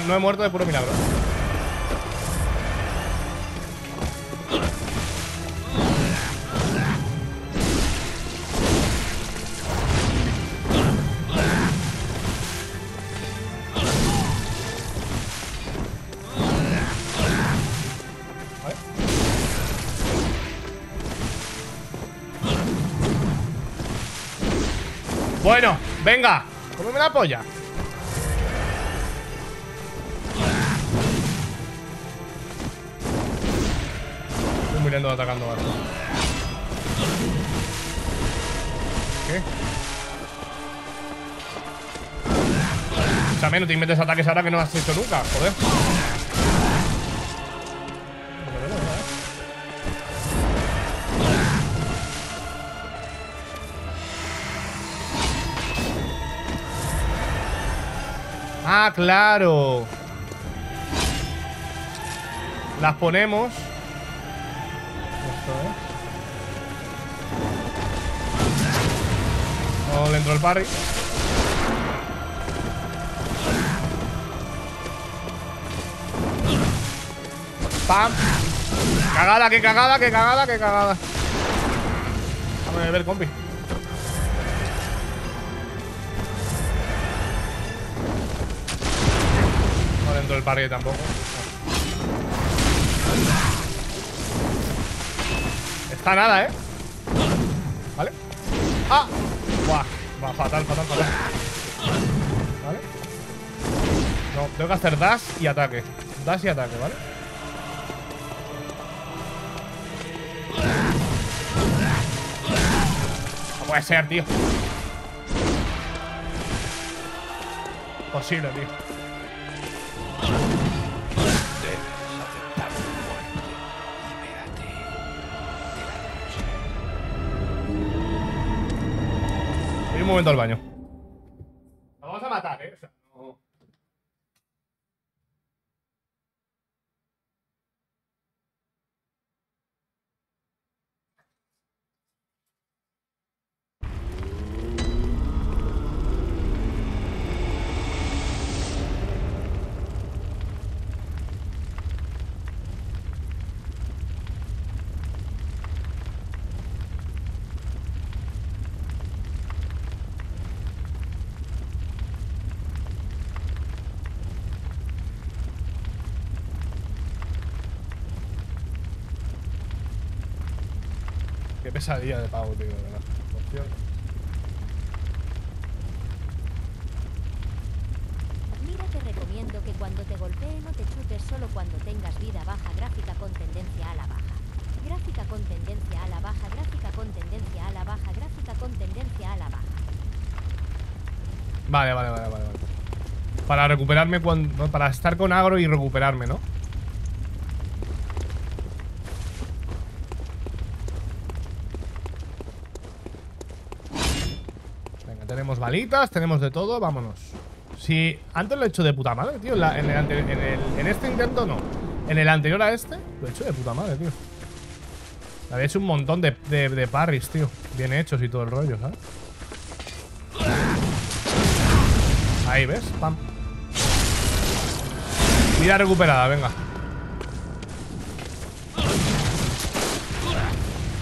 No he muerto de puro milagro. Bueno, venga, cómeme la polla. Muriendo atacando ahora. ¿Qué? Escúchame, no te inventes ataques ahora que no has hecho nunca, joder. Ah, claro. Las ponemos. Entró el parry. ¡Pam! Cagada, qué cagada, qué cagada, qué cagada. Déjame ver, compi. No le entró el parry tampoco. Está nada, ¿eh? ¿Vale? ¡Ah! Fatal, fatal, fatal. ¿Vale? No, tengo que hacer dash y ataque. Dash y ataque, ¿vale? No puede ser, tío. Posible, tío. Momento al baño. Pesadilla de pavo, tío, de verdad. Hostia. Mira, te recomiendo que cuando te golpee no te chutes solo cuando tengas vida baja, gráfica con tendencia a la baja. Gráfica con tendencia a la baja, gráfica con tendencia a la baja, gráfica con tendencia a la baja. Vale, vale, vale, vale. vale. Para recuperarme cuando. Para estar con agro y recuperarme, ¿no? Balitas, tenemos de todo, vámonos. Si antes lo he hecho de puta madre, tío. en el- en este intento no. En el anterior a este, lo he hecho de puta madre, tío. Había hecho un montón de, de, de parries, tío. Bien hechos y todo el rollo, ¿sabes? Ahí, ¿ves? Pam. Vida recuperada, venga.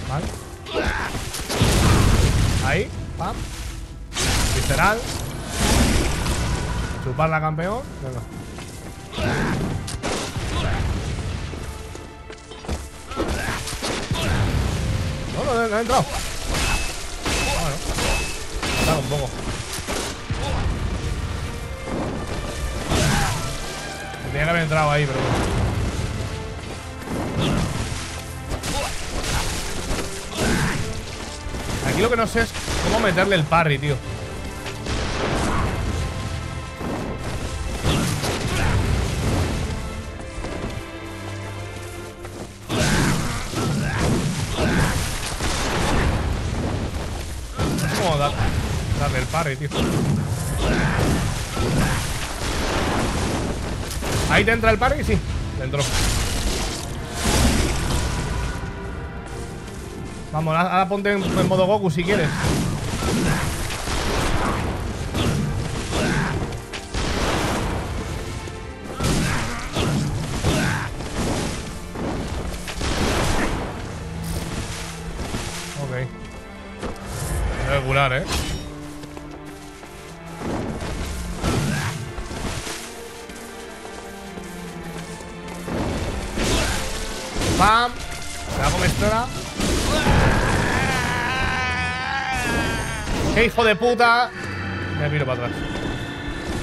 Vale. Ahí, pam. Visceral. Chuparla, campeón. Venga. No, no, no, no ha entrado. Bueno. Claro, que haber entrado ahí, pero. Aquí lo que no sé es cómo meterle el parry, tío. Parry, tío. Ahí te entra el parry, sí. Le entró. Vamos, ahora ponte en modo Goku si quieres. De puta! Me miro para atrás.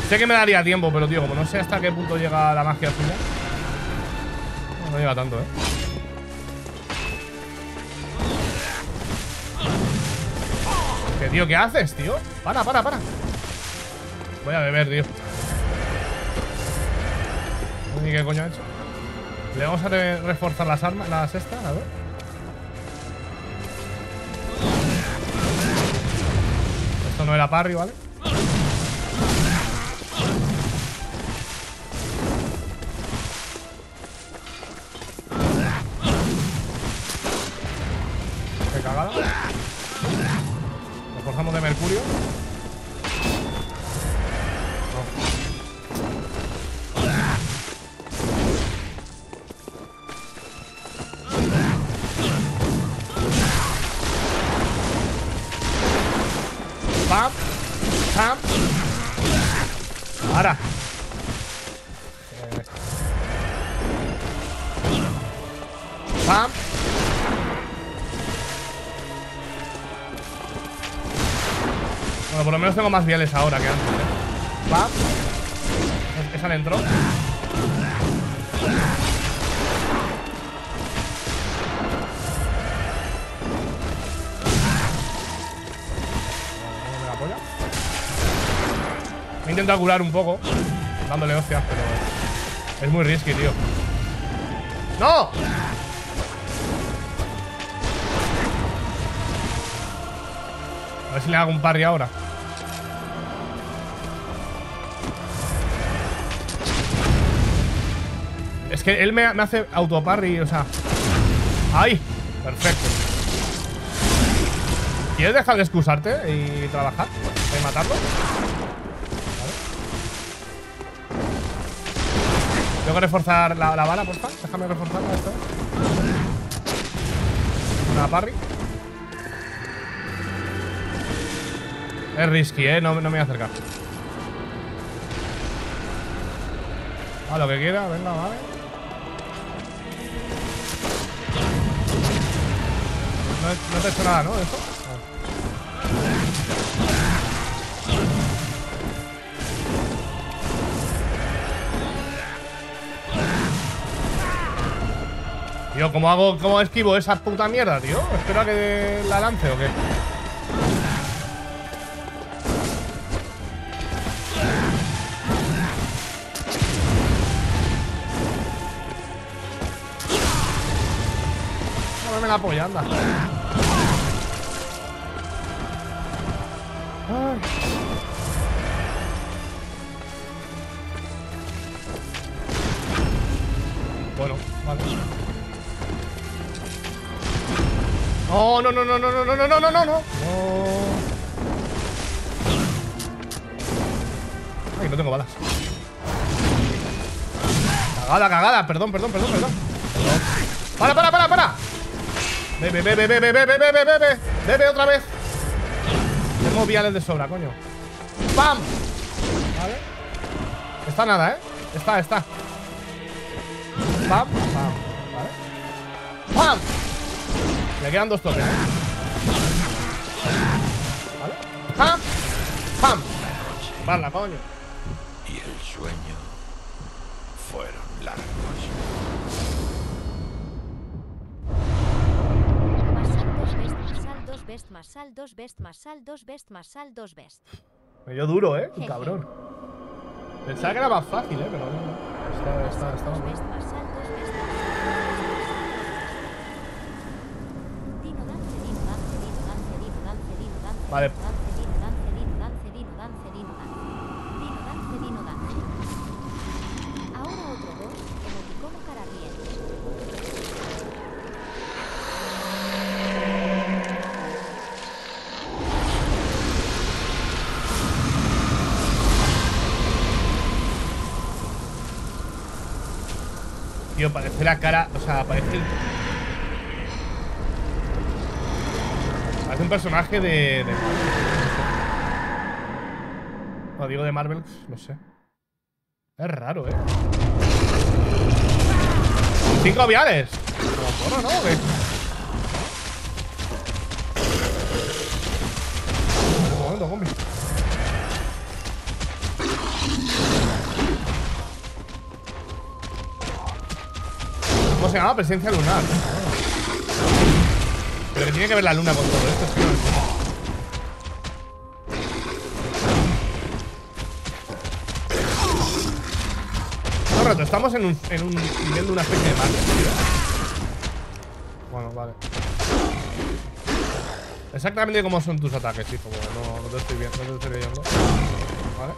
Sé que me daría tiempo, pero tío, como no sé hasta qué punto llega la magia suya. No, no llega tanto, eh. ¿Qué tío? ¿Qué haces, tío? Para, para, para. Voy a beber, tío. No sé qué coño ha hecho. Le vamos a re- reforzar las armas, las estas, a ver. No era parry, ¿vale? Bueno, por lo menos tengo más viales ahora que antes. ¿eh? Es- Esa le entró. He intentado curar un poco Dándole hostias, pero Es muy risky, tío ¡No! A ver si le hago un parry ahora Es que él me, me hace autoparry, o sea ¡Ahí! Perfecto ¿Quieres dejar de excusarte y trabajar? ¿De matarlo? Vale. Tengo que reforzar la, la bala, porfa. Déjame reforzarla esto. Una parry. Es risky, eh. No, no me voy a acercar. A lo que quiera, venga, vale. No, te he hecho nada, ¿no? Tío, ¿cómo hago, cómo esquivo esa puta mierda, tío? ¿Espero a que la lance o qué? La polla, anda. Oh, no, no, no, no, no, no, no, no, no, no, no. Ay, no tengo balas. Cagada, cagada. Perdón, perdón, perdón, perdón. Para, para, para, para. Bebe, bebe, bebe, bebe, bebe, bebe. Bebe otra vez. Tengo viales de sobra, coño. ¡Pam! Vale. Está nada, ¿eh? Está, está. Pam, Le quedan dos toques. ¿Vale? ¡Pam! ¡Pam! Vale, coño. Y el sueño fueron largos. Sal, dos best, más sal, dos best, más sal, dos best, más sal, dos. Me dio duro, ¿eh? Cabrón. Pensaba que era más fácil, ¿eh? Pero no. Está, está, está. Dos best, más sal, dos best, más riente. Tío, parece la cara. O sea, parece. el- Parece un personaje de. de no digo de Marvel, no sé. Es raro, eh. Cinco viales. ¿no? ¿O qué? ¿Cómo se llama? Presencia lunar. Pero tiene que ver la luna con todo esto, es que no entiendo. Todo el rato, estamos en un, en un nivel de una especie de mar. Bueno, vale. Exactamente cómo son tus ataques, hijo, no, no te estoy viendo, no te estoy viendo. Vale.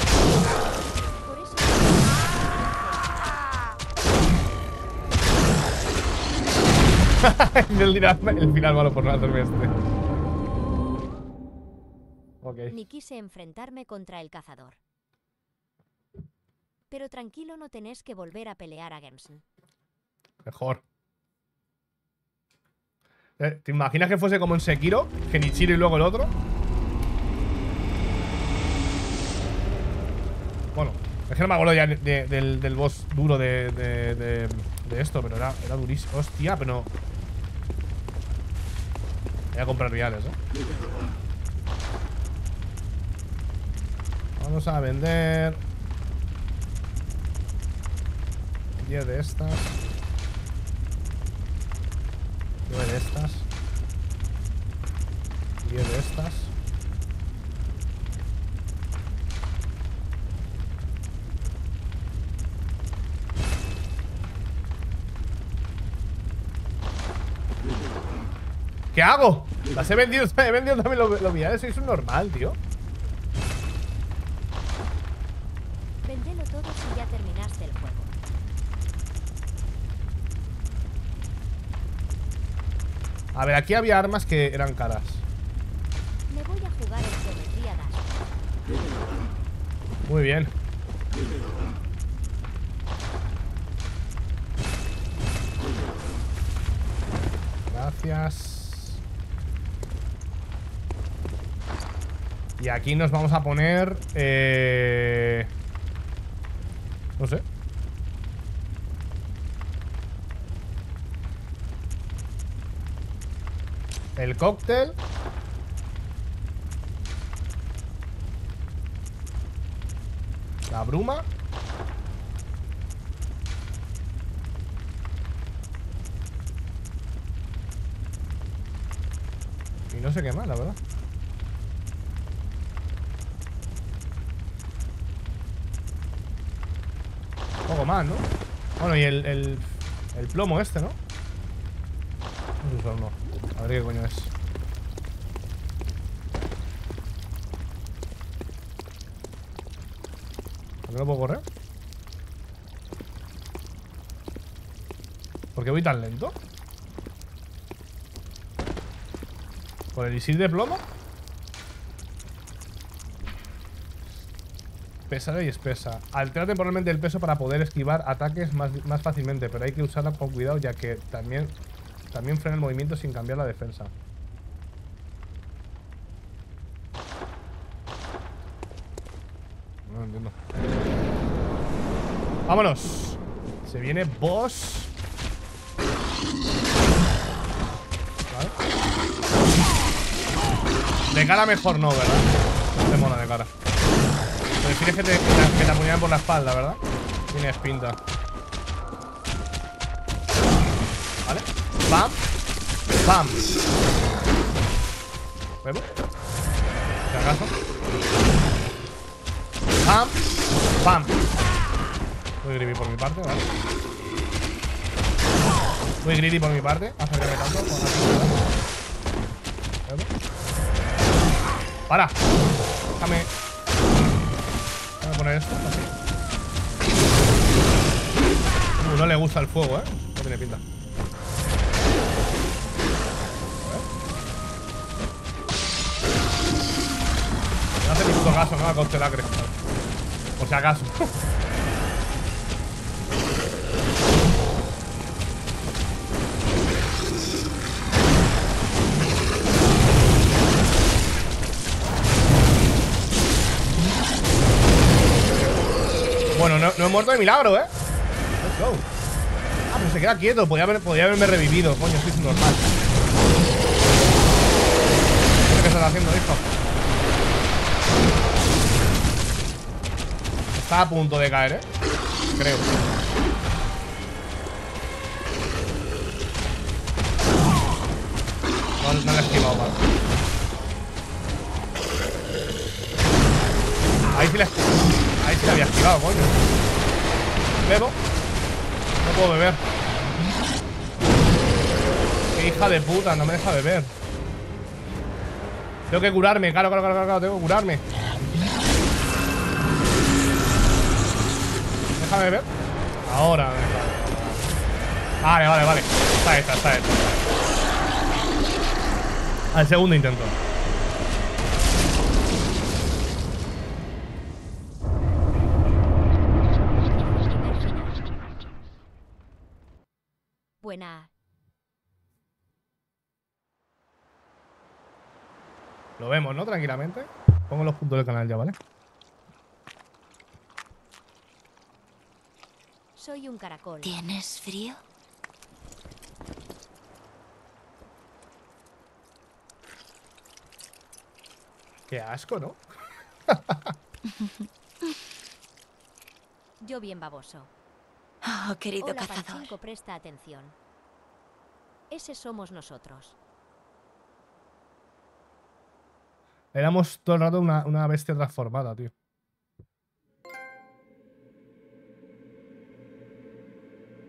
el, el final malo por no hacerme este. Ok. ni quise enfrentarme contra el cazador. Pero tranquilo, no tenés que volver a pelear a Gemsen. Mejor. Eh, ¿Te imaginas que fuese como en Sekiro? Genichiro y luego el otro. Bueno, es que no me acuerdo ya de- de- del, del boss duro de, de, de- esto, pero era, era durísimo. Hostia, pero. Voy a comprar reales, eh. Vamos a vender 10 de estas 9 de estas 10 de estas ¿Qué hago? Las he vendido, he vendido también los, los viales, sois un normal, tío Vendelo todo si ya terminaste el juego. A ver, aquí había armas que eran caras Me voy a jugar en geometría. Muy bien. Gracias. Y aquí nos vamos a poner... Eh... No sé. El cóctel. La bruma. Y no sé qué más, la verdad. ¿no? Bueno, y el, el, plomo este, ¿no? No, no. A ver qué coño es. ¿Por qué no puedo correr? ¿Por qué voy tan lento? ¿Por el isir de plomo? Pesada y espesa. Altera temporalmente el peso para poder esquivar ataques más, más fácilmente, pero hay que usarla con cuidado ya que también, también frena el movimiento sin cambiar la defensa. No entiendo. ¡Vámonos! Se viene boss. De cara mejor no, ¿verdad? No te mola de cara. Prefieres que te, que te, apuñalen por la espalda, ¿verdad? Tienes pinta. ¿Vale? ¡Pam! ¡Pam! ¿Vemos? Acaso. ¡Pam! ¡Pam! Muy greedy por mi parte, ¿vale? Muy greedy por mi parte. Acercarme tanto. ¡Para! Déjame. Poner esto así. Uh, no le gusta el fuego, ¿eh? No tiene pinta. No hace ni puto caso, ¿no? A coste lacre. Por si acaso. no, no he muerto de milagro, ¿eh? Let's go. Ah, pero se queda quieto. Podría, haber, podría haberme revivido. Coño, estoy normal. ¿Qué estás haciendo, hijo? Está a punto de caer, ¿eh? Creo. No, no le he esquivado, vale. Ahí sí le, ahí sí le había esquivado, coño. Bebo. No puedo beber. Qué hija de puta, no me deja beber. Tengo que curarme, claro, claro, claro, claro, tengo que curarme. Déjame beber. Ahora. Vale, vale, vale. Está esta, está esta. Al segundo intento. Primer final. Buena. Lo vemos, ¿no? Tranquilamente. Pongo los puntos del canal ya, ¿vale? Soy un caracol. ¿Tienes frío? Qué asco, ¿no? Yo bien baboso. Oh, querido Hola, cazador. Presta atención. Ese somos nosotros. Éramos todo el rato una, una bestia transformada, tío.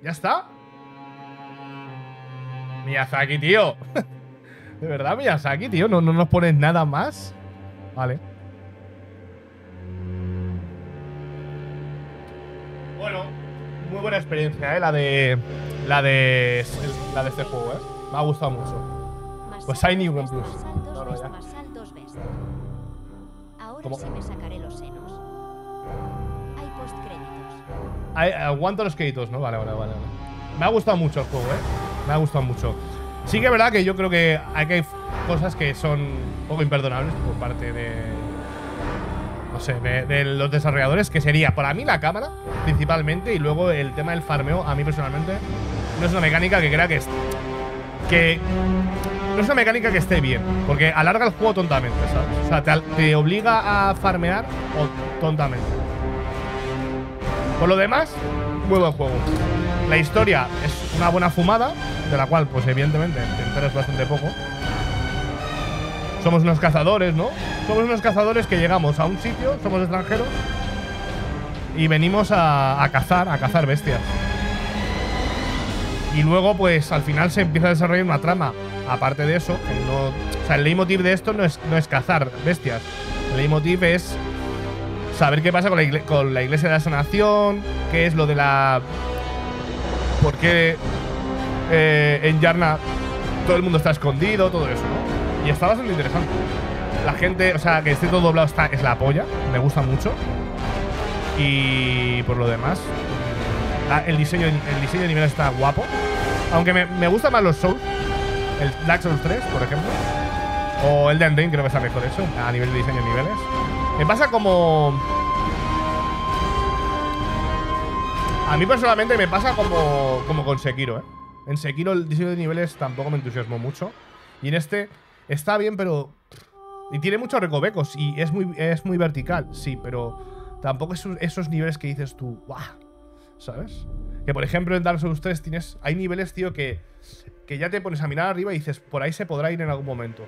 ¿Ya está? Miyazaki, tío. De verdad, Miyazaki, tío. ¿No, no nos pones nada más. Vale. Bueno, muy buena experiencia, ¿eh? La de. La de. La de este juego, ¿eh? Me ha gustado mucho. Pues hay New Game Plus. No, ya. ¿Cómo? sí me sacaré los senos. Hay postcréditos. Aguanto los créditos, ¿no? Vale, vale, vale, vale. Me ha gustado mucho el juego, ¿eh? Me ha gustado mucho. Sí que es verdad que yo creo que hay que hay cosas que son un poco imperdonables por parte de. No sé, de, de los desarrolladores, que sería para mí la cámara, principalmente, y luego el tema del farmeo, a mí personalmente, no es una mecánica que crea que es. Que. No es una mecánica que esté bien, porque alarga el juego tontamente, ¿sabes? O sea, te, obliga a farmear o tontamente. Por lo demás, muy buen juego. La historia es una buena fumada, de la cual, pues evidentemente, te enteras bastante poco. Somos unos cazadores, ¿no? Somos unos cazadores que llegamos a un sitio, somos extranjeros, y venimos a cazar, a cazar bestias. Y luego, pues al final se empieza a desarrollar una trama. Aparte de eso, no. O sea, el leitmotiv de esto no es, no es cazar bestias. El leitmotiv es saber qué pasa con la, con la iglesia de la sanación, qué es lo de la. por qué eh, en Yarna todo el mundo está escondido, todo eso, ¿no? Y está bastante interesante. La gente, o sea, que esté todo doblado está, es la polla, me gusta mucho. Y por lo demás, la- el, diseño, el diseño de nivel está guapo. Aunque me, me gustan más los Souls, el Dark Souls 3, por ejemplo. O Elden Ring, creo que está mejor eso, a nivel de diseño de niveles. Me pasa como. A mí personalmente me pasa como, como con Sekiro, ¿eh? En Sekiro el diseño de niveles tampoco me entusiasmó mucho. Y en este está bien, pero. Y tiene muchos recovecos y es muy, es muy vertical, sí, pero tampoco esos, esos niveles que dices tú, ¡guau! ¿Sabes? Que por ejemplo en Dark Souls 3 tienes. Hay niveles, tío, que, que ya te pones a mirar arriba y dices, por ahí se podrá ir en algún momento.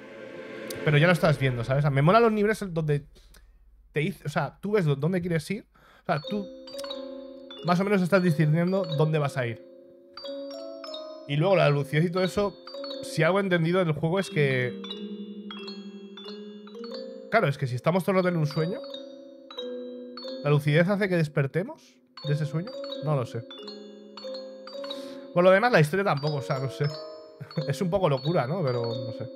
Pero ya lo estás viendo, ¿sabes? Me mola los niveles donde te dice, o sea, tú ves dó- dónde quieres ir. O sea, tú más o menos estás discerniendo dónde vas a ir. Y luego la lucidez y todo eso, si algo he entendido del juego es que... Claro, es que si estamos todo en un sueño, ¿la lucidez hace que despertemos de ese sueño? No lo sé. Por lo demás, la historia tampoco, o sea, no sé. es un poco locura, ¿no? Pero no sé.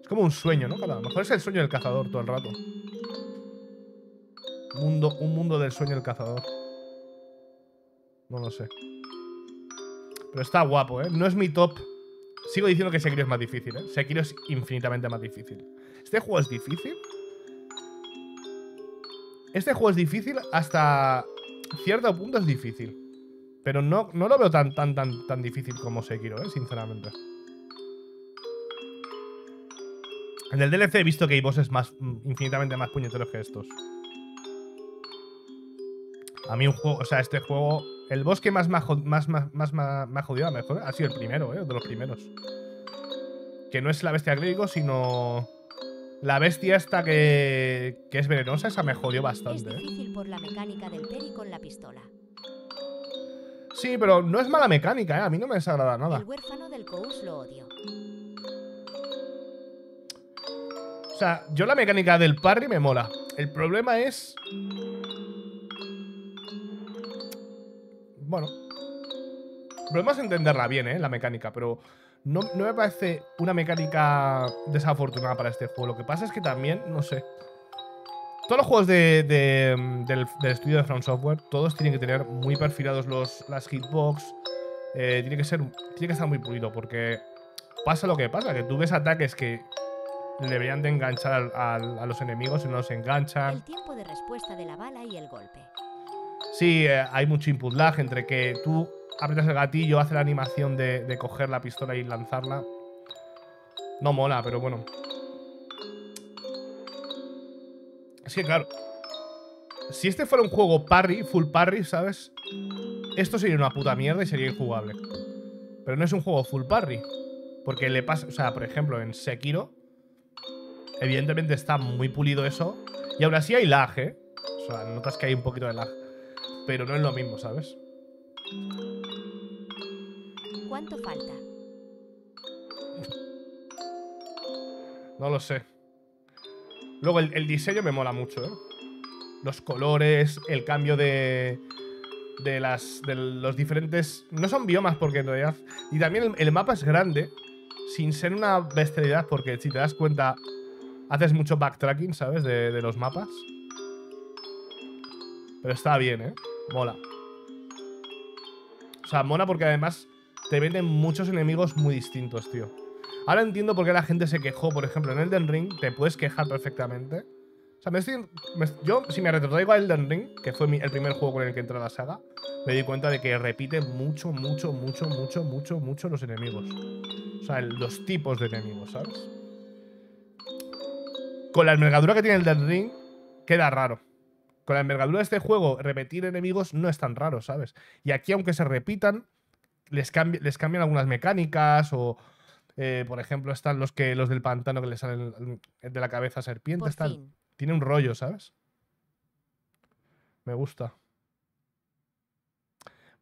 Es como un sueño, ¿no? A lo mejor es el sueño del cazador todo el rato. Mundo, un mundo del sueño del cazador. No lo sé. Pero está guapo, ¿eh? No es mi top. Sigo diciendo que Sekiro es más difícil, ¿eh? Sekiro es infinitamente más difícil. ¿Este juego es difícil? Este juego es difícil hasta cierto punto es difícil. Pero no, no lo veo tan, tan, tan, tan difícil como Sekiro, ¿eh? Sinceramente. En el DLC he visto que hay bosses más, mm, infinitamente más puñeteros que estos. A mí un juego, o sea, este juego, el boss que más me ha, más, más, más, más- jodido ha sido el primero, ¿eh? De los primeros. Que no es la bestia clérigo, sino la bestia esta que, que es venenosa, esa me jodió Es bastante, ¿eh? difícil por la mecánica del peri con la pistola. Sí, pero no es mala mecánica, ¿eh? A mí no me desagrada nada. El huérfano del Cous lo odio. O sea, yo la mecánica del parry me mola. El problema es. Bueno. El problema es entenderla bien, ¿eh? La mecánica, pero no, no me parece una mecánica desafortunada para este juego. Lo que pasa es que también, no sé. Todos los juegos de, de- del, del estudio de From Software, todos tienen que tener muy perfilados los, las hitbox. Eh, tiene que ser. Tiene que estar muy pulido, porque pasa lo que pasa, que tú ves ataques que deberían de enganchar al- al- a los enemigos y no los enganchan. El tiempo de respuesta de la bala y el golpe. Sí, eh, hay mucho input lag entre que tú aprietas el gatillo, hace la animación de, de coger la pistola y lanzarla. No mola, pero bueno. Es que claro. Si este fuera un juego parry, full parry, ¿sabes? Esto sería una puta mierda y sería injugable. Pero no es un juego full parry. Porque le pasa. O sea, por ejemplo, en Sekiro. Evidentemente está muy pulido eso. Y aún así hay lag, ¿eh? O sea, notas que hay un poquito de lag. Pero no es lo mismo, ¿sabes? ¿Cuánto falta? No lo sé. Luego, el, diseño me mola mucho, ¿eh? Los colores, el cambio de. De las. De los diferentes. No son biomas, porque en realidad. Y también el, el mapa es grande. Sin ser una bestialidad, porque si te das cuenta. Haces mucho backtracking, ¿sabes? De, de los mapas. Pero está bien, ¿eh? Mola. O sea, mola porque además te venden muchos enemigos muy distintos, tío. Ahora entiendo por qué la gente se quejó, por ejemplo, en Elden Ring te puedes quejar perfectamente. O sea, me estoy, yo, si me retrotraigo a Elden Ring, que fue el primer juego con el que entré a la saga, me di cuenta de que repite mucho, mucho, mucho, mucho, mucho, mucho los enemigos. O sea, los tipos de enemigos, ¿sabes? Con la envergadura que tiene Elden Ring, queda raro. Con la envergadura de este juego, repetir enemigos no es tan raro, ¿sabes? Y aquí, aunque se repitan, les, cambi- les cambian algunas mecánicas o, eh, por ejemplo, están los que los del pantano que le salen de la cabeza serpiente. Están-. Tiene un rollo, ¿sabes? Me gusta.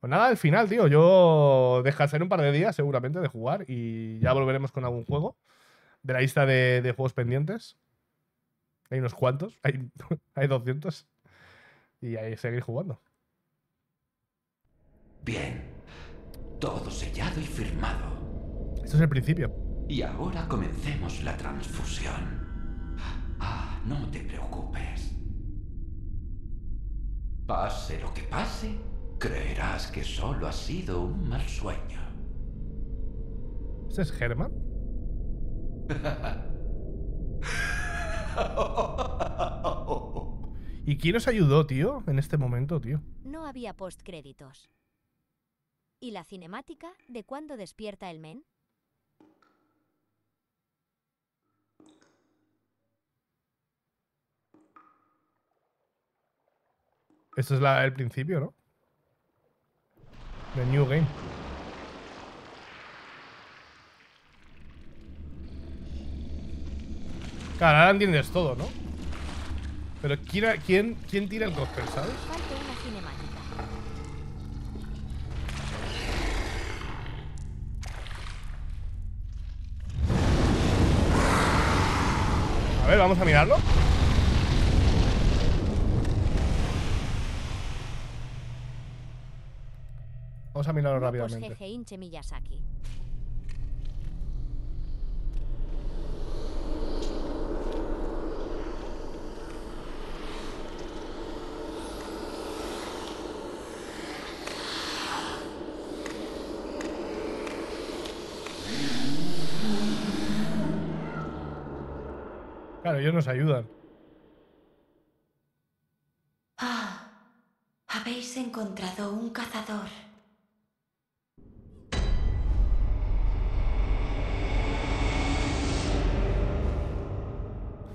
Pues nada, al final, tío. Yo descansaré un par de días seguramente de jugar y ya volveremos con algún juego de la lista de, de juegos pendientes. Hay unos cuantos, hay, hay 200. Y ahí seguir jugando. Bien. Todo sellado y firmado. Esto es el principio. Y ahora comencemos la transfusión. Ah, no te preocupes. Pase lo que pase, creerás que solo ha sido un mal sueño. ¿Este es Germán? ¿Y quién nos ayudó, tío, en este momento, tío? No había postcréditos. ¿Y la cinemática de cuándo despierta el men? Esto es la- el principio, ¿no? The New Game. Claro, ahora entiendes todo, ¿no? Pero ¿quién, quién, quién tira el cóctel, sabes? A ver, vamos a mirarlo. Vamos a mirarlo rápidamente. GG Inche Miyazaki. Claro, ellos nos ayudan. Ah, habéis encontrado un cazador.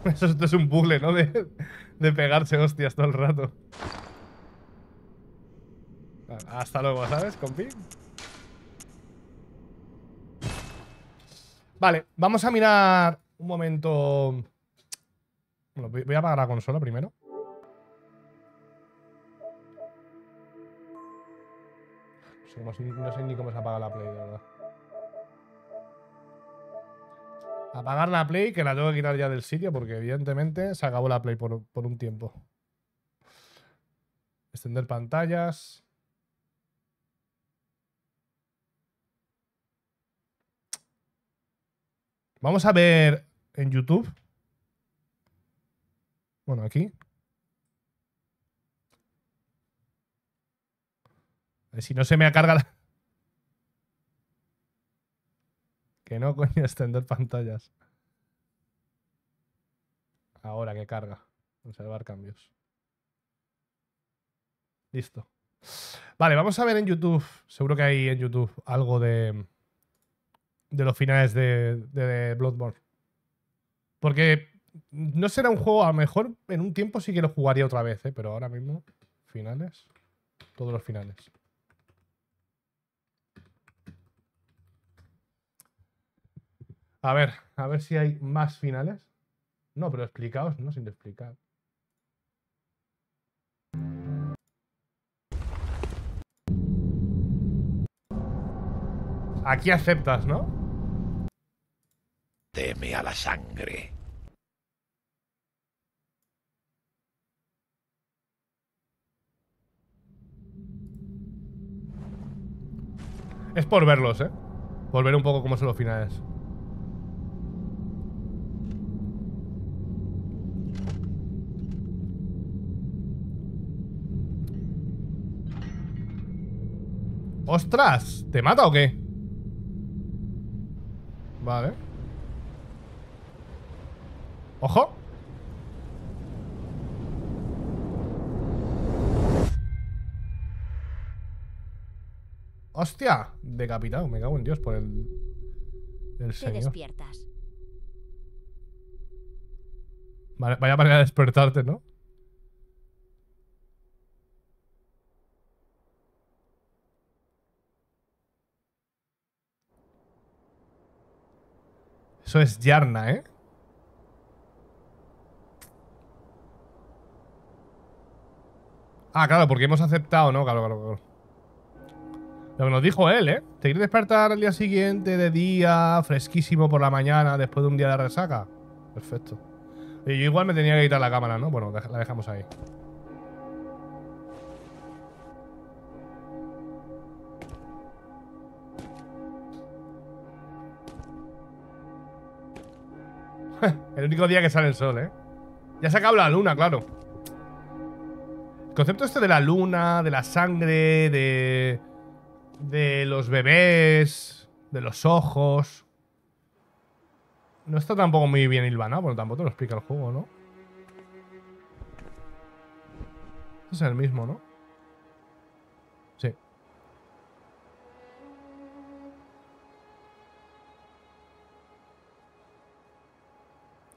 Eso esto es un bucle, ¿no? De, de pegarse hostias todo el rato. Hasta luego, ¿sabes, compi? Vale, vamos a mirar un momento. Voy a apagar la consola primero. No sé, ni cómo se apaga la Play, de verdad. Apagar la Play, que la tengo que quitar ya del sitio, porque evidentemente se acabó la Play por un tiempo. Extender pantallas. Vamos a ver en YouTube. Bueno, aquí. A ver si no se me carga la... Que no, coño, extender pantallas. Ahora que carga. Observar cambios. Listo. Vale, vamos a ver en YouTube. Seguro que hay en YouTube algo de. de los finales de, de Bloodborne. Porque no será un juego, a lo mejor en un tiempo sí que lo jugaría otra vez, ¿eh? pero ahora mismo, finales. Todos los finales. A ver, a ver si hay más finales. No, pero explicaos, ¿no? Sin explicar. Aquí aceptas, ¿no? Teme a la sangre. Es por verlos, ¿eh? Por ver un poco cómo son los finales. ¡Ostras! ¿Te mata o qué? Vale. ¡Ojo! ¡Hostia! Decapitado, me cago en Dios por el. El Te señor. despiertas. Vale, vaya manera de despertarte, ¿no? Eso es Yarna, ¿eh? Ah, claro, porque hemos aceptado, ¿no? Claro, claro, claro. Lo que nos dijo él, ¿eh? Te quiere despertar al día siguiente, de día, fresquísimo por la mañana, después de un día de resaca. Perfecto. Y yo igual me tenía que quitar la cámara, ¿no? Bueno, la dejamos ahí. el único día que sale el sol, ¿eh? Ya se acaba la luna, claro. El concepto este de la luna, de la sangre, de... De los bebés, de los ojos... No está tampoco muy bien hilvanado, porque tampoco te lo explica el juego, ¿no? Es el mismo, ¿no? Sí.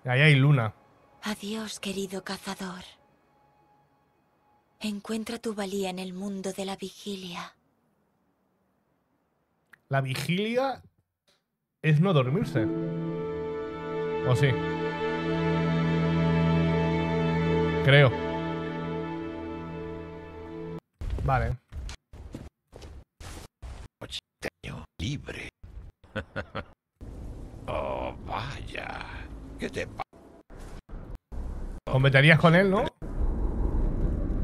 Ahí hay luna. Adiós, querido cazador. Encuentra tu valía en el mundo de la vigilia. La vigilia es no dormirse. ¿O sí? Creo. Vale. Libre. oh, vaya. ¿Qué te pasa? Competerías con él, ¿no?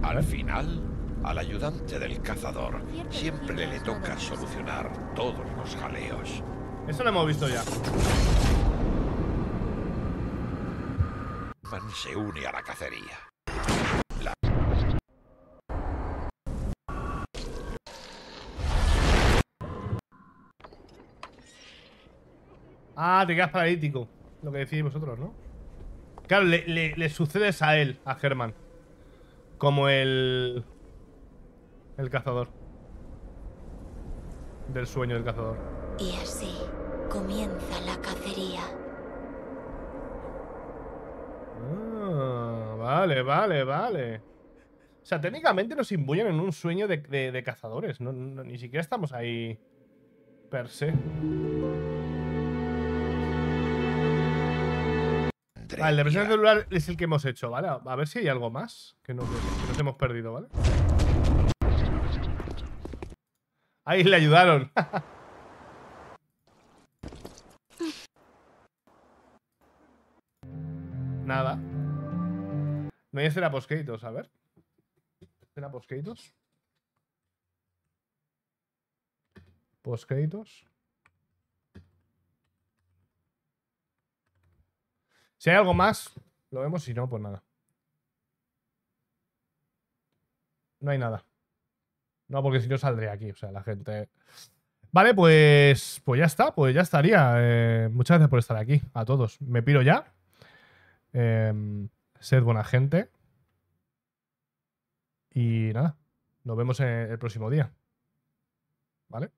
Al final, al ayudante del cazador siempre le toca solucionar todos los jaleos. Eso lo hemos visto ya. Man se une a la cacería. Ah, te quedas paralítico. Lo que decís vosotros, ¿no? Claro, le, le, le sucedes a él, a Germán. Como el... El cazador. Del sueño del cazador. Y así comienza la cacería. Ah, vale, vale, vale. O sea, técnicamente nos imbuyen en un sueño de, de- de cazadores. No, no- ni siquiera estamos ahí per se. Ah, el de celular es el que hemos hecho, ¿vale? A ver si hay algo más que nos hemos perdido, ¿vale? Ahí le ayudaron. Nada. No hay escena postcréditos, a ver. Escena postcréditos. Postcréditos. Si hay algo más, lo vemos. Si no, pues nada. No hay nada. No, porque si no saldría aquí. O sea, la gente. Vale, pues. Pues ya está. Pues ya estaría. Eh, muchas gracias por estar aquí. A todos. Me piro ya. Em, sed buena gente. Y nada. Nos vemos el próximo día. ¿Vale?